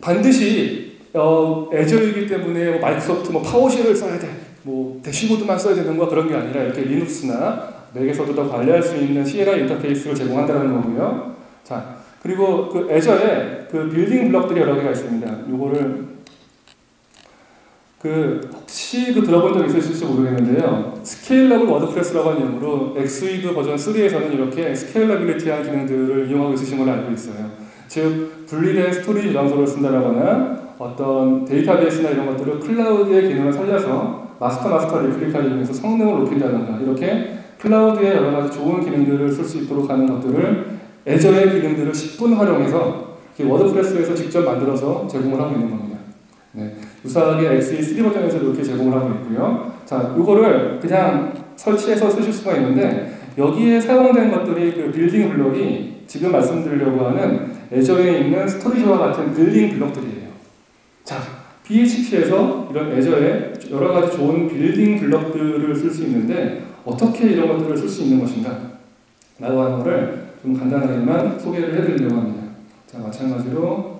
반드시 어, Azure이기 때문에 뭐 마이크로소프트 뭐 PowerShell을 써야 돼. 뭐 대시보드만 써야 되는 거야 그런 게 아니라 이렇게 리눅스나 맥에서도 다 관리할 수 있는 CLI 인터페이스를 제공한다는 거고요. 자 그리고 그 애저에 그 building block들이 여러 개가 있습니다. 요거를 그 혹시 그 들어본 적 있으실지 모르겠는데요. scalable WordPress라고 하는 이름으로 XE도 버전 3에서는 이렇게 scalability한 기능들을 이용하고 있으신 걸로 알고 있어요. 즉 분리된 storage 저장소를 쓴다거나 어떤 데이터베이스나 이런 것들을 클라우드의 기능을 살려서 master master replica를 이용해서 성능을 높인다든가 이렇게 클라우드의 여러 가지 좋은 기능들을 쓸 수 있도록 하는 것들을 애저의 기능들을 10분 활용해서 WordPress에서 직접 만들어서 제공을 하고 있는 겁니다. 네. 유사하게 XE3 버전에서 이렇게 제공을 하고 있고요. 자, 이거를 그냥 설치해서 쓰실 수가 있는데 여기에 사용된 것들이 그 building block이 지금 말씀드리려고 하는 애저에 있는 storage와 같은 building block들이에요. 자, PHP에서 이런 애저에 여러 가지 좋은 빌딩 블록들을 쓸 수 있는데 어떻게 이런 것들을 쓸 수 있는 것인가? 라고 하는 것을 좀 간단하게만 소개를 해드리려고 합니다. 자, 마찬가지로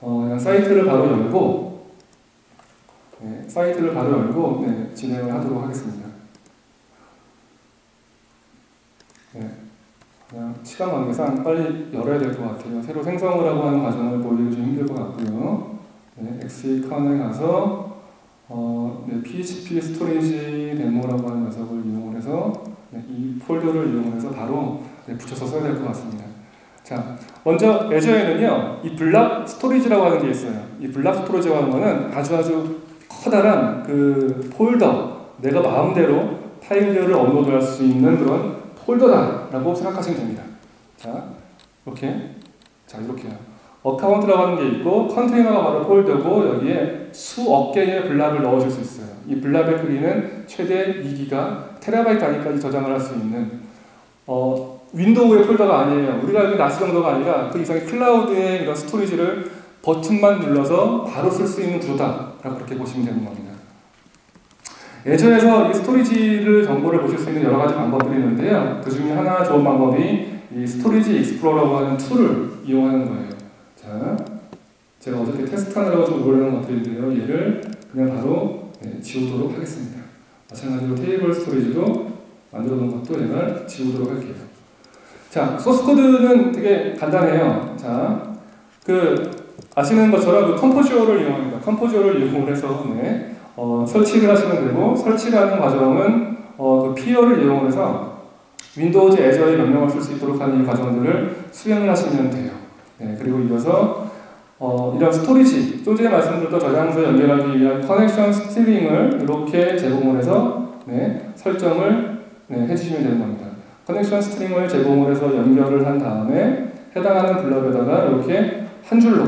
어, 그냥 사이트를 바로 열고 네, 사이트를 바로 열고 네, 진행을 하도록 하겠습니다. 네, 그냥 시간 관계상 빨리 열어야 될 것 같아요. 새로 생성을 하고 하는 과정을 보이기 좀 힘들 것 같고요. 네, XEcon에 가서 어, 네, PHP storage 데모라고 하는 녀석을 이용을 해서 네, 이 폴더를 이용해서 바로 네, 붙여서 써야 될 것 같습니다. 자, 먼저 Azure에는요, 이 blob storage라고 하는 게 있어요. 이 blob storage라고 하는 거는 아주 아주 커다란 그 폴더, 내가 마음대로 파일들을 업로드할 수 있는 그런 폴더다라고 생각하시면 됩니다. 자, 이렇게, 자 이렇게요. account라고 하는 게 있고 컨테이너가 바로 폴더고 여기에 수억 개의 blob을 넣어줄 수 있어요. 이 blob의 크기는 최대 2기가 테라바이트 단위까지 저장을 할 수 있는 어, Windows의 폴더가 아니에요. 우리가 알고 NAS 정도가 아니라 그 이상의 클라우드의 이런 storage를 버튼만 눌러서 바로 쓸 수 있는 구조다. 라고 그렇게 보시면 되는 겁니다. 애저에서 이 스토리지를 정보를 보실 수 있는 여러 가지 방법들이 있는데요. 그 중에 하나 좋은 방법이 이 Storage Explorer라고 하는 tool을 이용하는 거예요. 자, 제가 어저께 테스트하느라고 좀 올리는 것들인데요. 얘를 그냥 바로 네, 지우도록 하겠습니다. 마찬가지로 table storage도 만들어 놓은 것도 얘를 지우도록 할게요. 자, 소스 코드는 되게 간단해요. 자, 그 아시는 것처럼 그 Composer를 이용합니다. Composer를 이용해서 네, 어, 설치를 하시면 되고 설치라는 과정은 어, 그 PEAR를 이용해서 Windows Azure에 명령을 쓸 수 있도록 하는 이 과정들을 수행을 하시면 돼요. 네, 그리고 이어서 어, 이런 storage, 좀 전에 말씀드렸던 저장소 연결하기 위한 connection string을 이렇게 제공을 해서 네, 설정을 네, 해주시면 되는 겁니다. connection string을 제공을 해서 연결을 한 다음에 해당하는 blob에다가 이렇게 한 줄로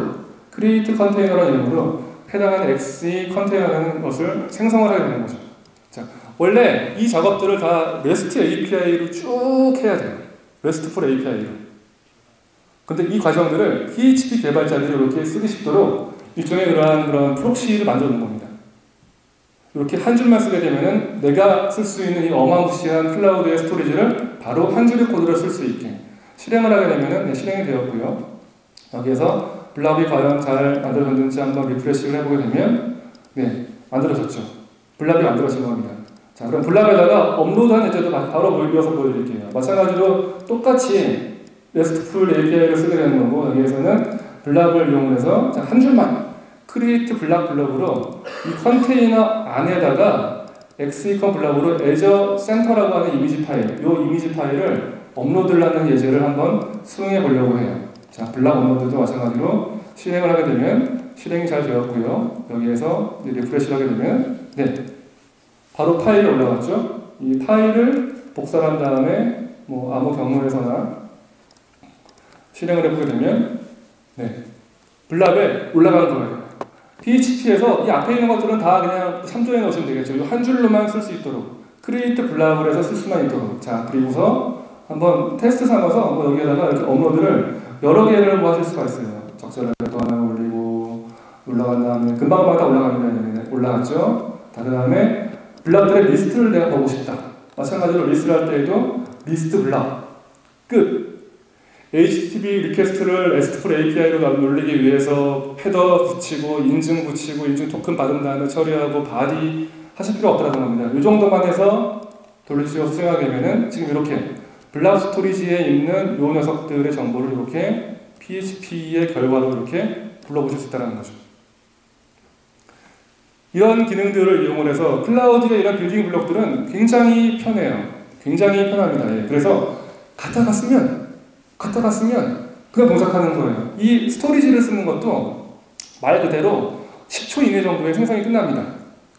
create 컨테이너라는 이름으로 해당하는 XE 컨테이너라는 것을 생성을 하게 되는 거죠. 자, 원래 이 작업들을 다 REST API로 쭉 해야 돼요. RESTful API로. 근데 이 과정들을 PHP 개발자들이 이렇게 쓰기 쉽도록 일종의 그러한 그런 proxy를 만들어 놓은 겁니다. 이렇게 한 줄만 쓰게 되면은 내가 쓸 수 있는 이 어마무시한 클라우드의 storage를 바로 한 줄의 코드를 쓸수 있게 실행을 하게 되면은 네, 실행이 되었고요. 여기에서 blob이 과연 잘 만들어졌는지 한번 refresh를 해보게 되면 네 만들어졌죠. blob이 만들어진 겁니다. 자 그럼 blob에다가 업로드한 예제도 바로 보여서 보여드릴게요. 마찬가지로 똑같이 RESTful API를 쓰게 되는 거고 여기에서는 blob을 이용해서 한 줄만 create 블랍 블럭으로 이 컨테이너 안에다가 xecon blob으로 azure center라고 하는 이미지 파일 이 이미지 파일을 업로드를 하는 예제를 한번 수행해 보려고 해요. 자, blob 업로드도 마찬가지로 실행을 하게 되면 실행이 잘 되었고요. 여기에서 refresh를 하게 되면 네, 바로 파일이 올라갔죠. 이 파일을 복사한 다음에 뭐 아무 경로에서나 실행을 해보게 되면 네, blob에 올라가는 거예요. PHP에서 이 앞에 있는 것들은 다 그냥 참조해 놓으시면 되겠죠. 한 줄로만 쓸 수 있도록 create blob을 해서 쓸 수만 있도록 자 그리고서 한번 테스트 삼아서 뭐 여기에다가 이렇게 업로드를 여러 개를 뭐 하실 수가 있어요. 적절하게 또 하나 올리고 올라간 다음에 금방 다 올라갑니다. 올라갔죠. 그 다음에 blob들의 리스트를 내가 보고 싶다. 마찬가지로 리스트를 할 때에도 list blob 끝. HTTP request를 RESTful API로 날리기 위해서 header 붙이고 인증 붙이고 인증 토큰 받은 다음에 처리하고 body 하실 필요 없다는 겁니다. 이 정도만 해서 돌리시고 수행하게 되면은 지금 이렇게 blob storage에 있는 요 녀석들의 정보를 이렇게 PHP의 결과로 이렇게 불러보실 수 있다는 거죠. 이런 기능들을 이용해서 클라우드의 이런 building block들은 굉장히 편해요. 굉장히 편합니다. 예. 그래서 갖다가 쓰면 갖다가 쓰면 그냥 동작하는 거예요. 이 storage를 쓰는 것도 말 그대로 10초 이내 정도에 생성이 끝납니다.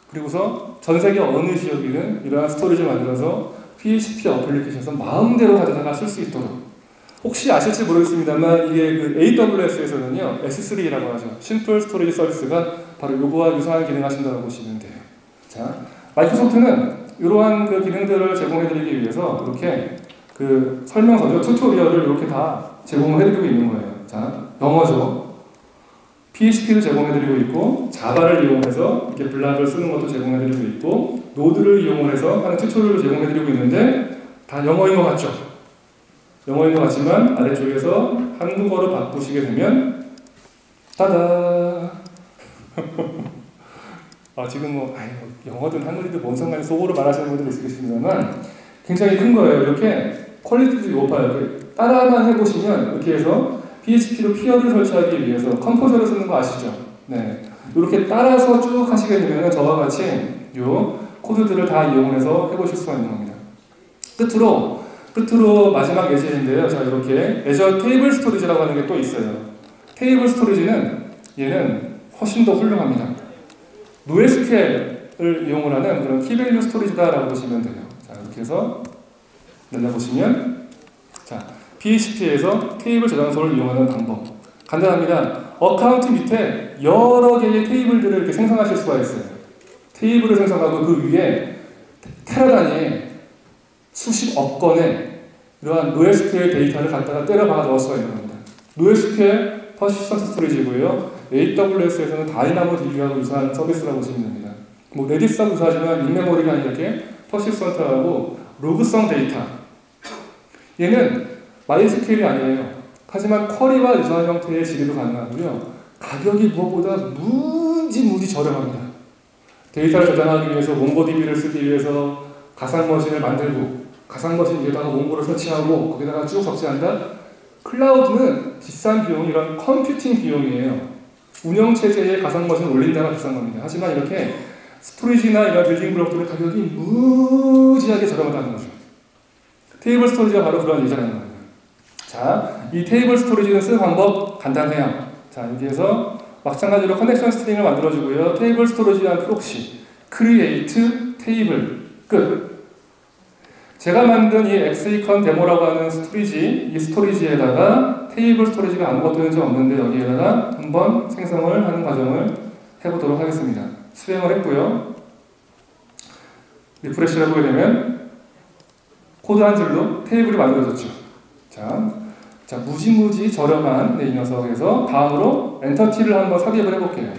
그리고서 전 세계 어느 지역이든 이러한 storage를 만들어서 PHP 어플리케이션에서 마음대로 가져다가 쓸 수 있도록. 혹시 아실지 모르겠습니다만 이게 그 AWS에서는요 S3라고 하죠. Simple Storage Service가 바로 요거와 유사한 기능을 하신다고 보시면 돼요. 자 Microsoft는 이러한 그 기능들을 제공해드리기 위해서 이렇게 그 설명서죠. tutorial을 이렇게 다 제공해드리고 있는 거예요. 자 영어죠 PHP를 제공해드리고 있고 Java를 이용해서 이렇게 blob을 쓰는 것도 제공해드리고 있고 Node를 이용해서 하는 tutorial을 제공해드리고 있는데 다 영어인 것 같죠? 영어인 것 같지만 아래쪽에서 한국어로 바꾸시게 되면 따다 아 지금 뭐 아이, 영어든 한글이든 뭔 상관이 있어로 말하시는 분들 있으시겠습니다만 굉장히 큰 거예요. 이렇게 quality도 높아요. 따라만 해보시면 이렇게 해서 PHP로 PEAR를 설치하기 위해서 Composer를 쓰는 거 아시죠? 네. 이렇게 따라서 쭉 하시게 되면 저와 같이 요 코드들을 다 이용해서 해보실 수가 있는 겁니다. 끝으로 끝으로 마지막 예제인데요. 자 이렇게 Azure table storage라고 하는 게 또 있어요. table storage는 얘는 훨씬 더 훌륭합니다. NoSQL을 이용을 하는 그런 key-value storage다라고 보시면 돼요. 자 이렇게 해서 눌러보시면 자 PHP에서 테이블 저장소를 이용하는 방법. 간단합니다. account 밑에 여러 개의 테이블들을 이렇게 생성하실 수가 있어요. 테이블을 생성하고 그 위에 테라 단위의 수십억 건의 이러한 NoSQL 데이터를 갖다가 때려 박을 수가 있는 겁니다. NoSQL persistent storage고요. AWS에서는 DynamoDB하고 유사한 서비스라고 보시면 됩니다. 뭐 Redis하고 유사하지만 in-memory가 이렇게 persistent하고 로그성 데이터. 얘는 MySQL이 아니에요. 하지만 query와 유사한 형태의 질의도 가능하고요. 가격이 무엇보다 무지 무지 저렴합니다. 데이터를 저장하기 위해서 MongoDB를 쓰기 위해서 가상머신을 만들고 가상머신 위에다가 Mongo를 설치하고 거기다가 쭉 적재한다? 클라우드는 비싼 비용, 이런 컴퓨팅 비용이에요. 운영체제에 가상머신을 올린다가 비싼 겁니다. 하지만 이렇게 storage나 이런 building block들의 가격이 무지하게 저렴하다는 거죠. table storage가 바로 그런 예제라는 겁니다. 자, 이 table storage는 쓰는 방법 간단해요. 자, 여기에서 마찬가지로 connection string을 만들어주고요. table storage랑 proxy, create, table, 끝. 제가 만든 이 XECon 데모라고 하는 storage, 이 storage에다가 table storage가 아무것도 있는지 없는데 여기에다가 한번 생성을 하는 과정을 해보도록 하겠습니다. 수행을 했고요. refresh를 해보게 되면 코드 한 줄로 테이블이 만들어졌죠. 자, 자 무지무지 저렴한 네, 이 녀석에서 다음으로 entity를 한번 삽입을 해볼게요.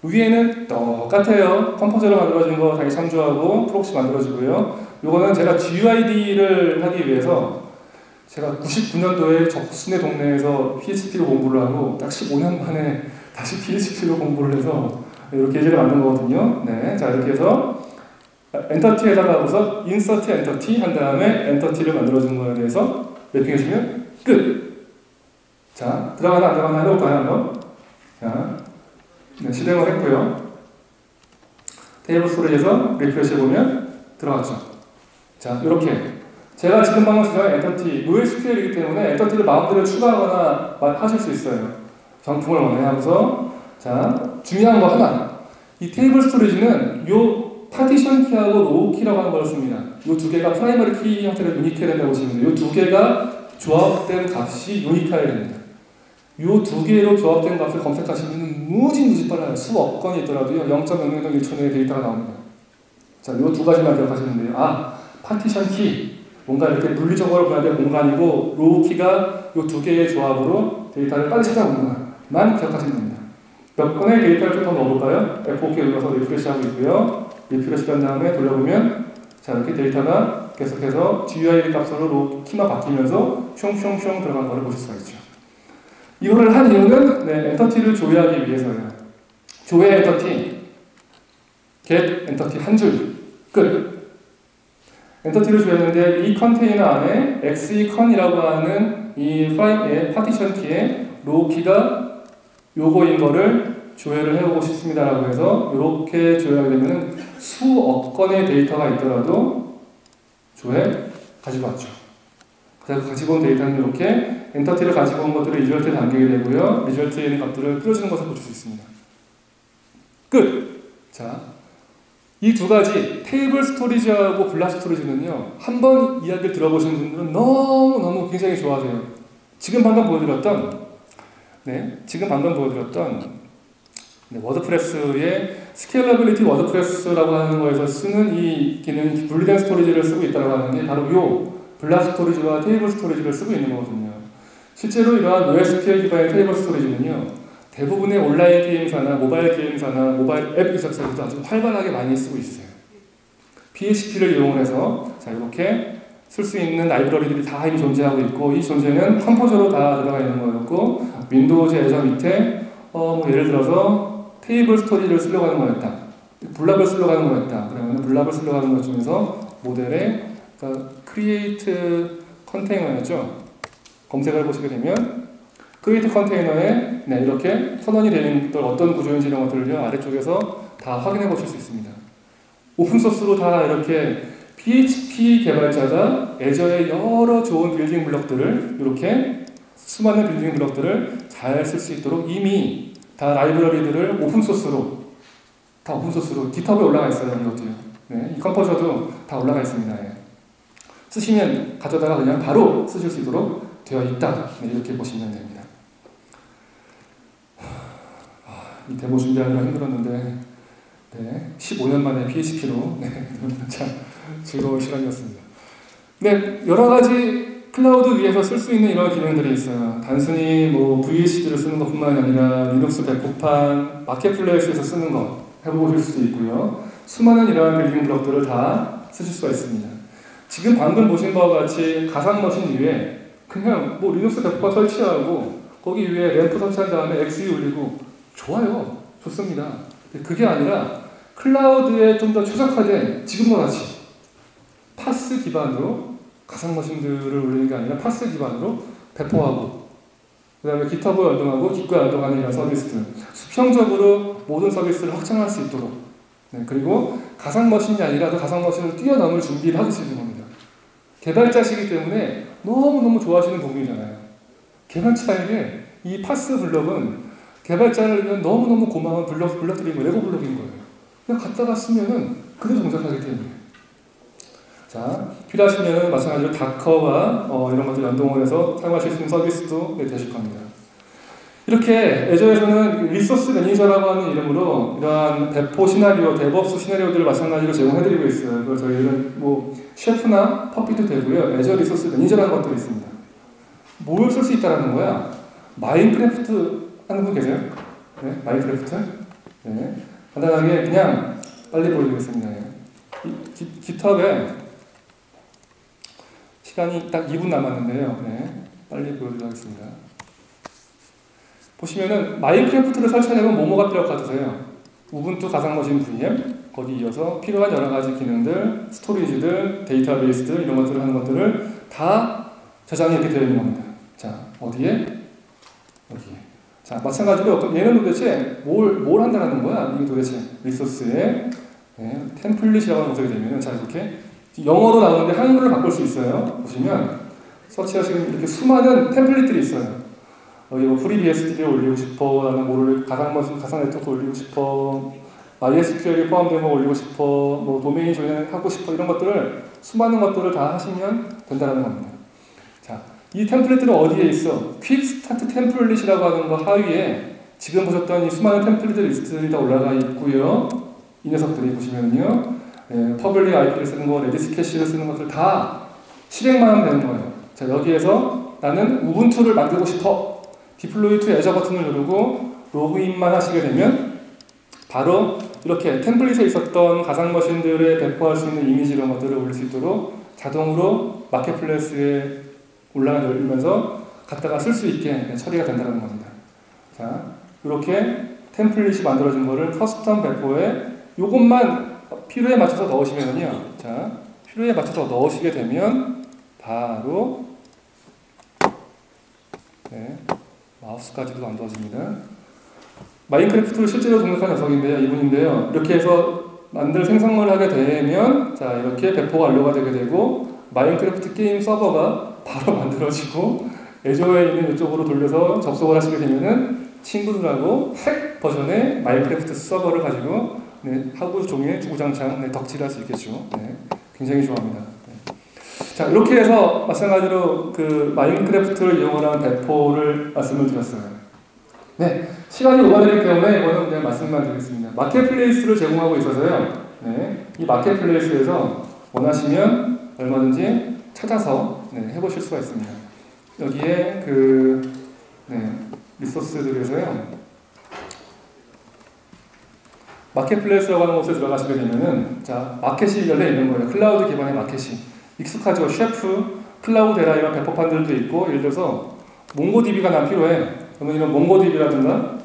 위에는 똑같아요. Composer로 만들어진 거 다시 참조하고 proxy 만들어지고요. 요거는 제가 GUID를 하기 위해서 제가 99년도에 적수네 동네에서 PHP로 공부를 하고 딱 15년 만에 다시 PHP로 공부를 해서 이렇게 예제를 만든 거거든요. 네, 자 이렇게 해서 entity에다가 우선 insert entity 한 다음에 entity를 만들어준 거에 대해서 mapping해주면 끝. 자 들어가나 안 들어가나 해볼까요 한번? 자 네, 실행을 했고요. table storage에서 refresh 해보면 들어갔죠. 자 이렇게 제가 지금 방금 주장한 entity NoSQL이기 때문에 entity를 마음대로 추가하거나 하실 수 있어요. 정품을 원해 하면서 자 중요한 거 하나 이 table storage는 요 partition key하고 row key라고 하는 걸 씁니다. 요 두 개가 primary key 형태로 unique해야 된다고 보시면 돼요. 요 두 개가 조합된 값이 unique해야 됩니다. 요 두 개로 조합된 값을 검색하시면 무지무지 빨라요. 수억 건이 있더라도요. 0.0001초 내에 데이터가 나옵니다. 자, 요 두 가지만 기억하시면 돼요. 아, partition key. 뭔가 이렇게 물리적으로 분할된 공간이고 row key가 요 두 개의 조합으로 데이터를 빨리 찾아오는 것만 기억하시면 됩니다. 몇 건의 데이터를 좀 더 넣어볼까요? F4키 눌러서 refresh하고 있고요. refresh 한 다음에 돌려보면 자 이렇게 데이터가 계속해서 GUID 값으로 row key만 바뀌면서 슝슝슝 들어간 거를 보실 수가 있죠. 이거를 한 이유는 네, entity를 조회하기 위해서예요. 조회 entity, get entity 한 줄, 끝. entity를 조회했는데 이 컨테이너 안에 XECon이라고 하는 이 파일의 partition key에 row key가 요거인 거를 조회를 해보고 싶습니다라고 해서 이렇게 조회하게 되면 수억 건의 데이터가 있더라도 조회 가지고 왔죠. 그래서 가지고 온 데이터는 이렇게 entity를 가지고 온 것들을 result에 담기게 되고요. result에 있는 값들을 끌어주는 것을 보실 수 있습니다. 끝! 자, 이 두 가지 table storage하고 Blob storage는요. 한 번 이야기를 들어보신 분들은 너무너무 굉장히 좋아하세요. 지금 방금 보여드렸던 네, 지금 방금 보여드렸던 네, WordPress의 scalability WordPress라고 하는 거에서 쓰는 이 기능 분리된 storage를 쓰고 있다고 하는 게 바로 요 Blob storage와 table storage를 쓰고 있는 거거든요. 실제로 이러한 NoSQL 기반의 table storage는요. 대부분의 온라인 게임사나 모바일 게임사나 모바일 앱 제작사에서 아주 활발하게 많이 쓰고 있어요. PHP를 이용해서 자 이렇게 쓸 수 있는 라이브러리들이 다 이미 존재하고 있고 이 존재는 Composer로 다 들어가 있는 거였고 Windows Azure 밑에 어, 뭐 예를 들어서 table storage를 쓰려고 하는 거였다. Blob을 쓰려고 하는 거였다. 그러면 Blob을 쓰려고 하는 것 중에서 모델의 그러니까 create container였죠. 검색을 해보시게 되면 create container에 네, 이렇게 선언이 되는 것들 어떤 구조인지 이런 것들을요 아래쪽에서 다 확인해 보실 수 있습니다. 오픈소스로 다 이렇게 PHP 개발자가 애저의 여러 좋은 building block들을 이렇게 수많은 building block들을 잘 쓸 수 있도록 이미 다 라이브러리들을 오픈소스로 다 오픈소스로 GitHub에 올라가 있어요 이것도요. 네, 이 Composer도 다 올라가 있습니다. 예. 쓰시면 가져다가 그냥 바로 쓰실 수 있도록 되어 있다. 네, 이렇게 보시면 됩니다. 이 데모 준비하느라 힘들었는데 네, 15년 만에 PHP로 네, 참 즐거운 시간이었습니다. 네, 여러 가지 클라우드 위에서 쓸 수 있는 이런 기능들이 있어요. 단순히 뭐 VCD를 쓰는 것뿐만 아니라 리눅스 배포판, marketplace에서 쓰는 거 해보실 수도 있고요. 수많은 이러한 building block들을 다 쓰실 수가 있습니다. 지금 방금 보신 바와 같이 가상 머신 위에 그냥 뭐 리눅스 배포판 설치하고 거기 위에 LAMP 설치한 다음에 XE 올리고 좋아요. 좋습니다. 그게 아니라 클라우드에 좀 더 최적화된 지금과 같이 PaaS 기반으로 가상 머신들을 올리는 게 아니라 PaaS 기반으로 배포하고 그 다음에 GitHub 연동하고 Git과 연동하는 이런 서비스들 수평적으로 모든 서비스를 확장할 수 있도록 네, 그리고 가상 머신이 아니라 그 가상 머신을 뛰어넘을 준비를 하고 있는 겁니다. 개발자시기 때문에 너무너무 좋아하시는 부분이잖아요. 개발자에게 이 PaaS 블럭은 개발자를 위한 너무너무 고마운 블럭, 블럭들인. 레고 블럭인 거예요. 그냥 갖다가 쓰면은 그대로 동작하기 때문에. 자, 필요하시면 마찬가지로 Docker와 어, 이런 것들 연동을 해서 사용하실 수 있는 서비스도 네, 되실 겁니다. 이렇게 Azure에서는 Resource Manager라고 하는 이름으로 이러한 배포 시나리오, DevOps 시나리오들을 마찬가지로 제공해드리고 있어요. 그래서 저희는 뭐 Chef나 Puppet도 되고요. Azure Resource Manager라는 것들이 있습니다. 뭘 쓸 수 있다라는 거야? 마인크래프트 하는 분 계세요? 네, 마인크래프트? 네. 간단하게 그냥 빨리 보여드리겠습니다. 기, GitHub에 시간이 딱 2분 남았는데요. 네, 빨리 보여드리겠습니다. 보시면은 마인크래프트를 설치하려면 뭐뭐가 필요할 것 같으세요? 우분투 가상머신 VM 거기 이어서 필요한 여러 가지 기능들, 스토리지들, 데이터베이스들 이런 것들을 하는 것들을 다 저장이 이렇게 되어 있는 겁니다. 자 어디에? 여기에. 자 마찬가지로 얘는 도대체 뭘, 뭘 한다는 거야? 이게 도대체 리소스에 네, 템플릿이라고 것을 되면 자 이렇게 영어로 나오는데 한글을 바꿀 수 있어요. 보시면 search하시면 이렇게 수많은 템플릿들이 있어요. 여기 뭐 FreeBSD를 올리고 싶어, 나는 뭐를 가상 머신, 가상 네트워크 올리고 싶어, MySQL이 포함된 거 올리고 싶어, 뭐 도메인 join하고 싶어 이런 것들을 수많은 것들을 다 하시면 된다는 겁니다. 자, 이 템플릿들은 어디에 있어? quick start 템플릿이라고 하는 거 하위에 지금 보셨던 이 수많은 템플릿 리스트들이 다 올라가 있고요. 이 녀석들이 보시면요. 예, public IP를 쓰는 거, Redis cache를 쓰는 것들 다 실행만 하면 되는 거예요. 자, 여기에서 나는 Ubuntu를 만들고 싶어. Deploy to Azure 버튼을 누르고 로그인만 하시게 되면 바로 이렇게 템플릿에 있었던 가상 머신들에 배포할 수 있는 이미지 이런 것들을 올릴 수 있도록 자동으로 marketplace에 올라가 열리면서 갖다가 쓸 수 있게 처리가 된다는 겁니다. 자, 이렇게 템플릿이 만들어진 거를 custom 배포에 이것만 필요에 맞춰서 넣으시면요. 자, 필요에 맞춰서 넣으시게 되면 바로 네, 마우스까지도 만들어집니다. 마인크래프트를 실제로 등록한 녀석인데요. 이분인데요. 이렇게 해서 만들 생성을 하게 되면 자 이렇게 배포가 완료가 되게 되고 마인크래프트 게임 서버가 바로 만들어지고 애저에 있는 이쪽으로 돌려서 접속을 하시게 되면은 친구들하고 핵 버전의 마인크래프트 서버를 가지고 네, 하루 종일 주구장창 네, 덕질할 수 있겠죠. 네, 굉장히 좋아합니다. 네. 자 이렇게 해서 마찬가지로 그 마인크래프트를 이용하는 배포를 말씀을 드렸어요. 네, 시간이 오버되기 때문에 이거는 그냥 말씀만 드리겠습니다. 마켓플레이스를 제공하고 있어서요. 네, 이 마켓플레이스에서 원하시면 얼마든지 찾아서 네, 해보실 수가 있습니다. 여기에 그 네, 리소스들에서요. marketplace라고 하는 곳에 들어가시게 되면은 자 마켓이 열려 있는 거예요. 클라우드 기반의 마켓이 익숙하죠. Chef, Cloudera 이런 배포판들도 있고 예를 들어서 MongoDB가 난 필요해. 그러면 이런 MongoDB라든가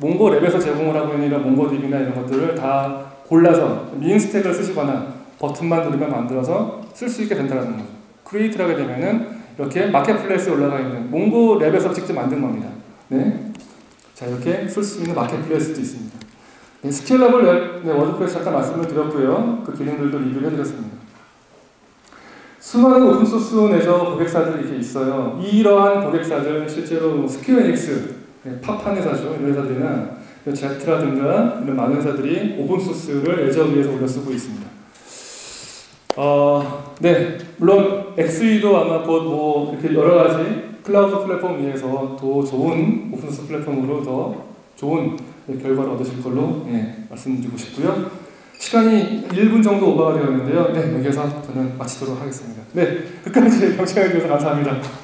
MongoLab에서 제공을 하고 있는 이런 MongoDB나 이런 것들을 다 골라서 MEAN stack을 쓰시거나 버튼만 누르면 만들어서 쓸 수 있게 된다는 거죠. create를 하게 되면은 이렇게 marketplace에 올라가 있는 MongoLab에서 직접 만든 겁니다. 네. 자 이렇게 쓸 수 있는 marketplace도 있습니다. 네, scalable 네, WordPress 잠깐 말씀을 드렸고요. 그 기능들도 리뷰를 해드렸습니다. 수많은 오픈소스 내저 고객사들이 이렇게 있어요. 이러한 고객사들 실제로 뭐 Square Enix 네, 핫한 회사죠. 이런 회사들이나 제트라든가 이런 많은 회사들이 오픈소스를 Azure 위에서 올려 쓰고 있습니다. 어, 네, 물론 XE도 아마 곧 뭐 이렇게 여러 가지 클라우드 플랫폼 위에서 더 좋은 오픈소스 플랫폼으로 더 좋은 결과를 얻으실 걸로 예, 말씀드리고 싶고요. 시간이 1분 정도 오버가 되었는데요. 네, 여기서 저는 마치도록 하겠습니다. 네, 끝까지 경청해 주셔서 감사합니다.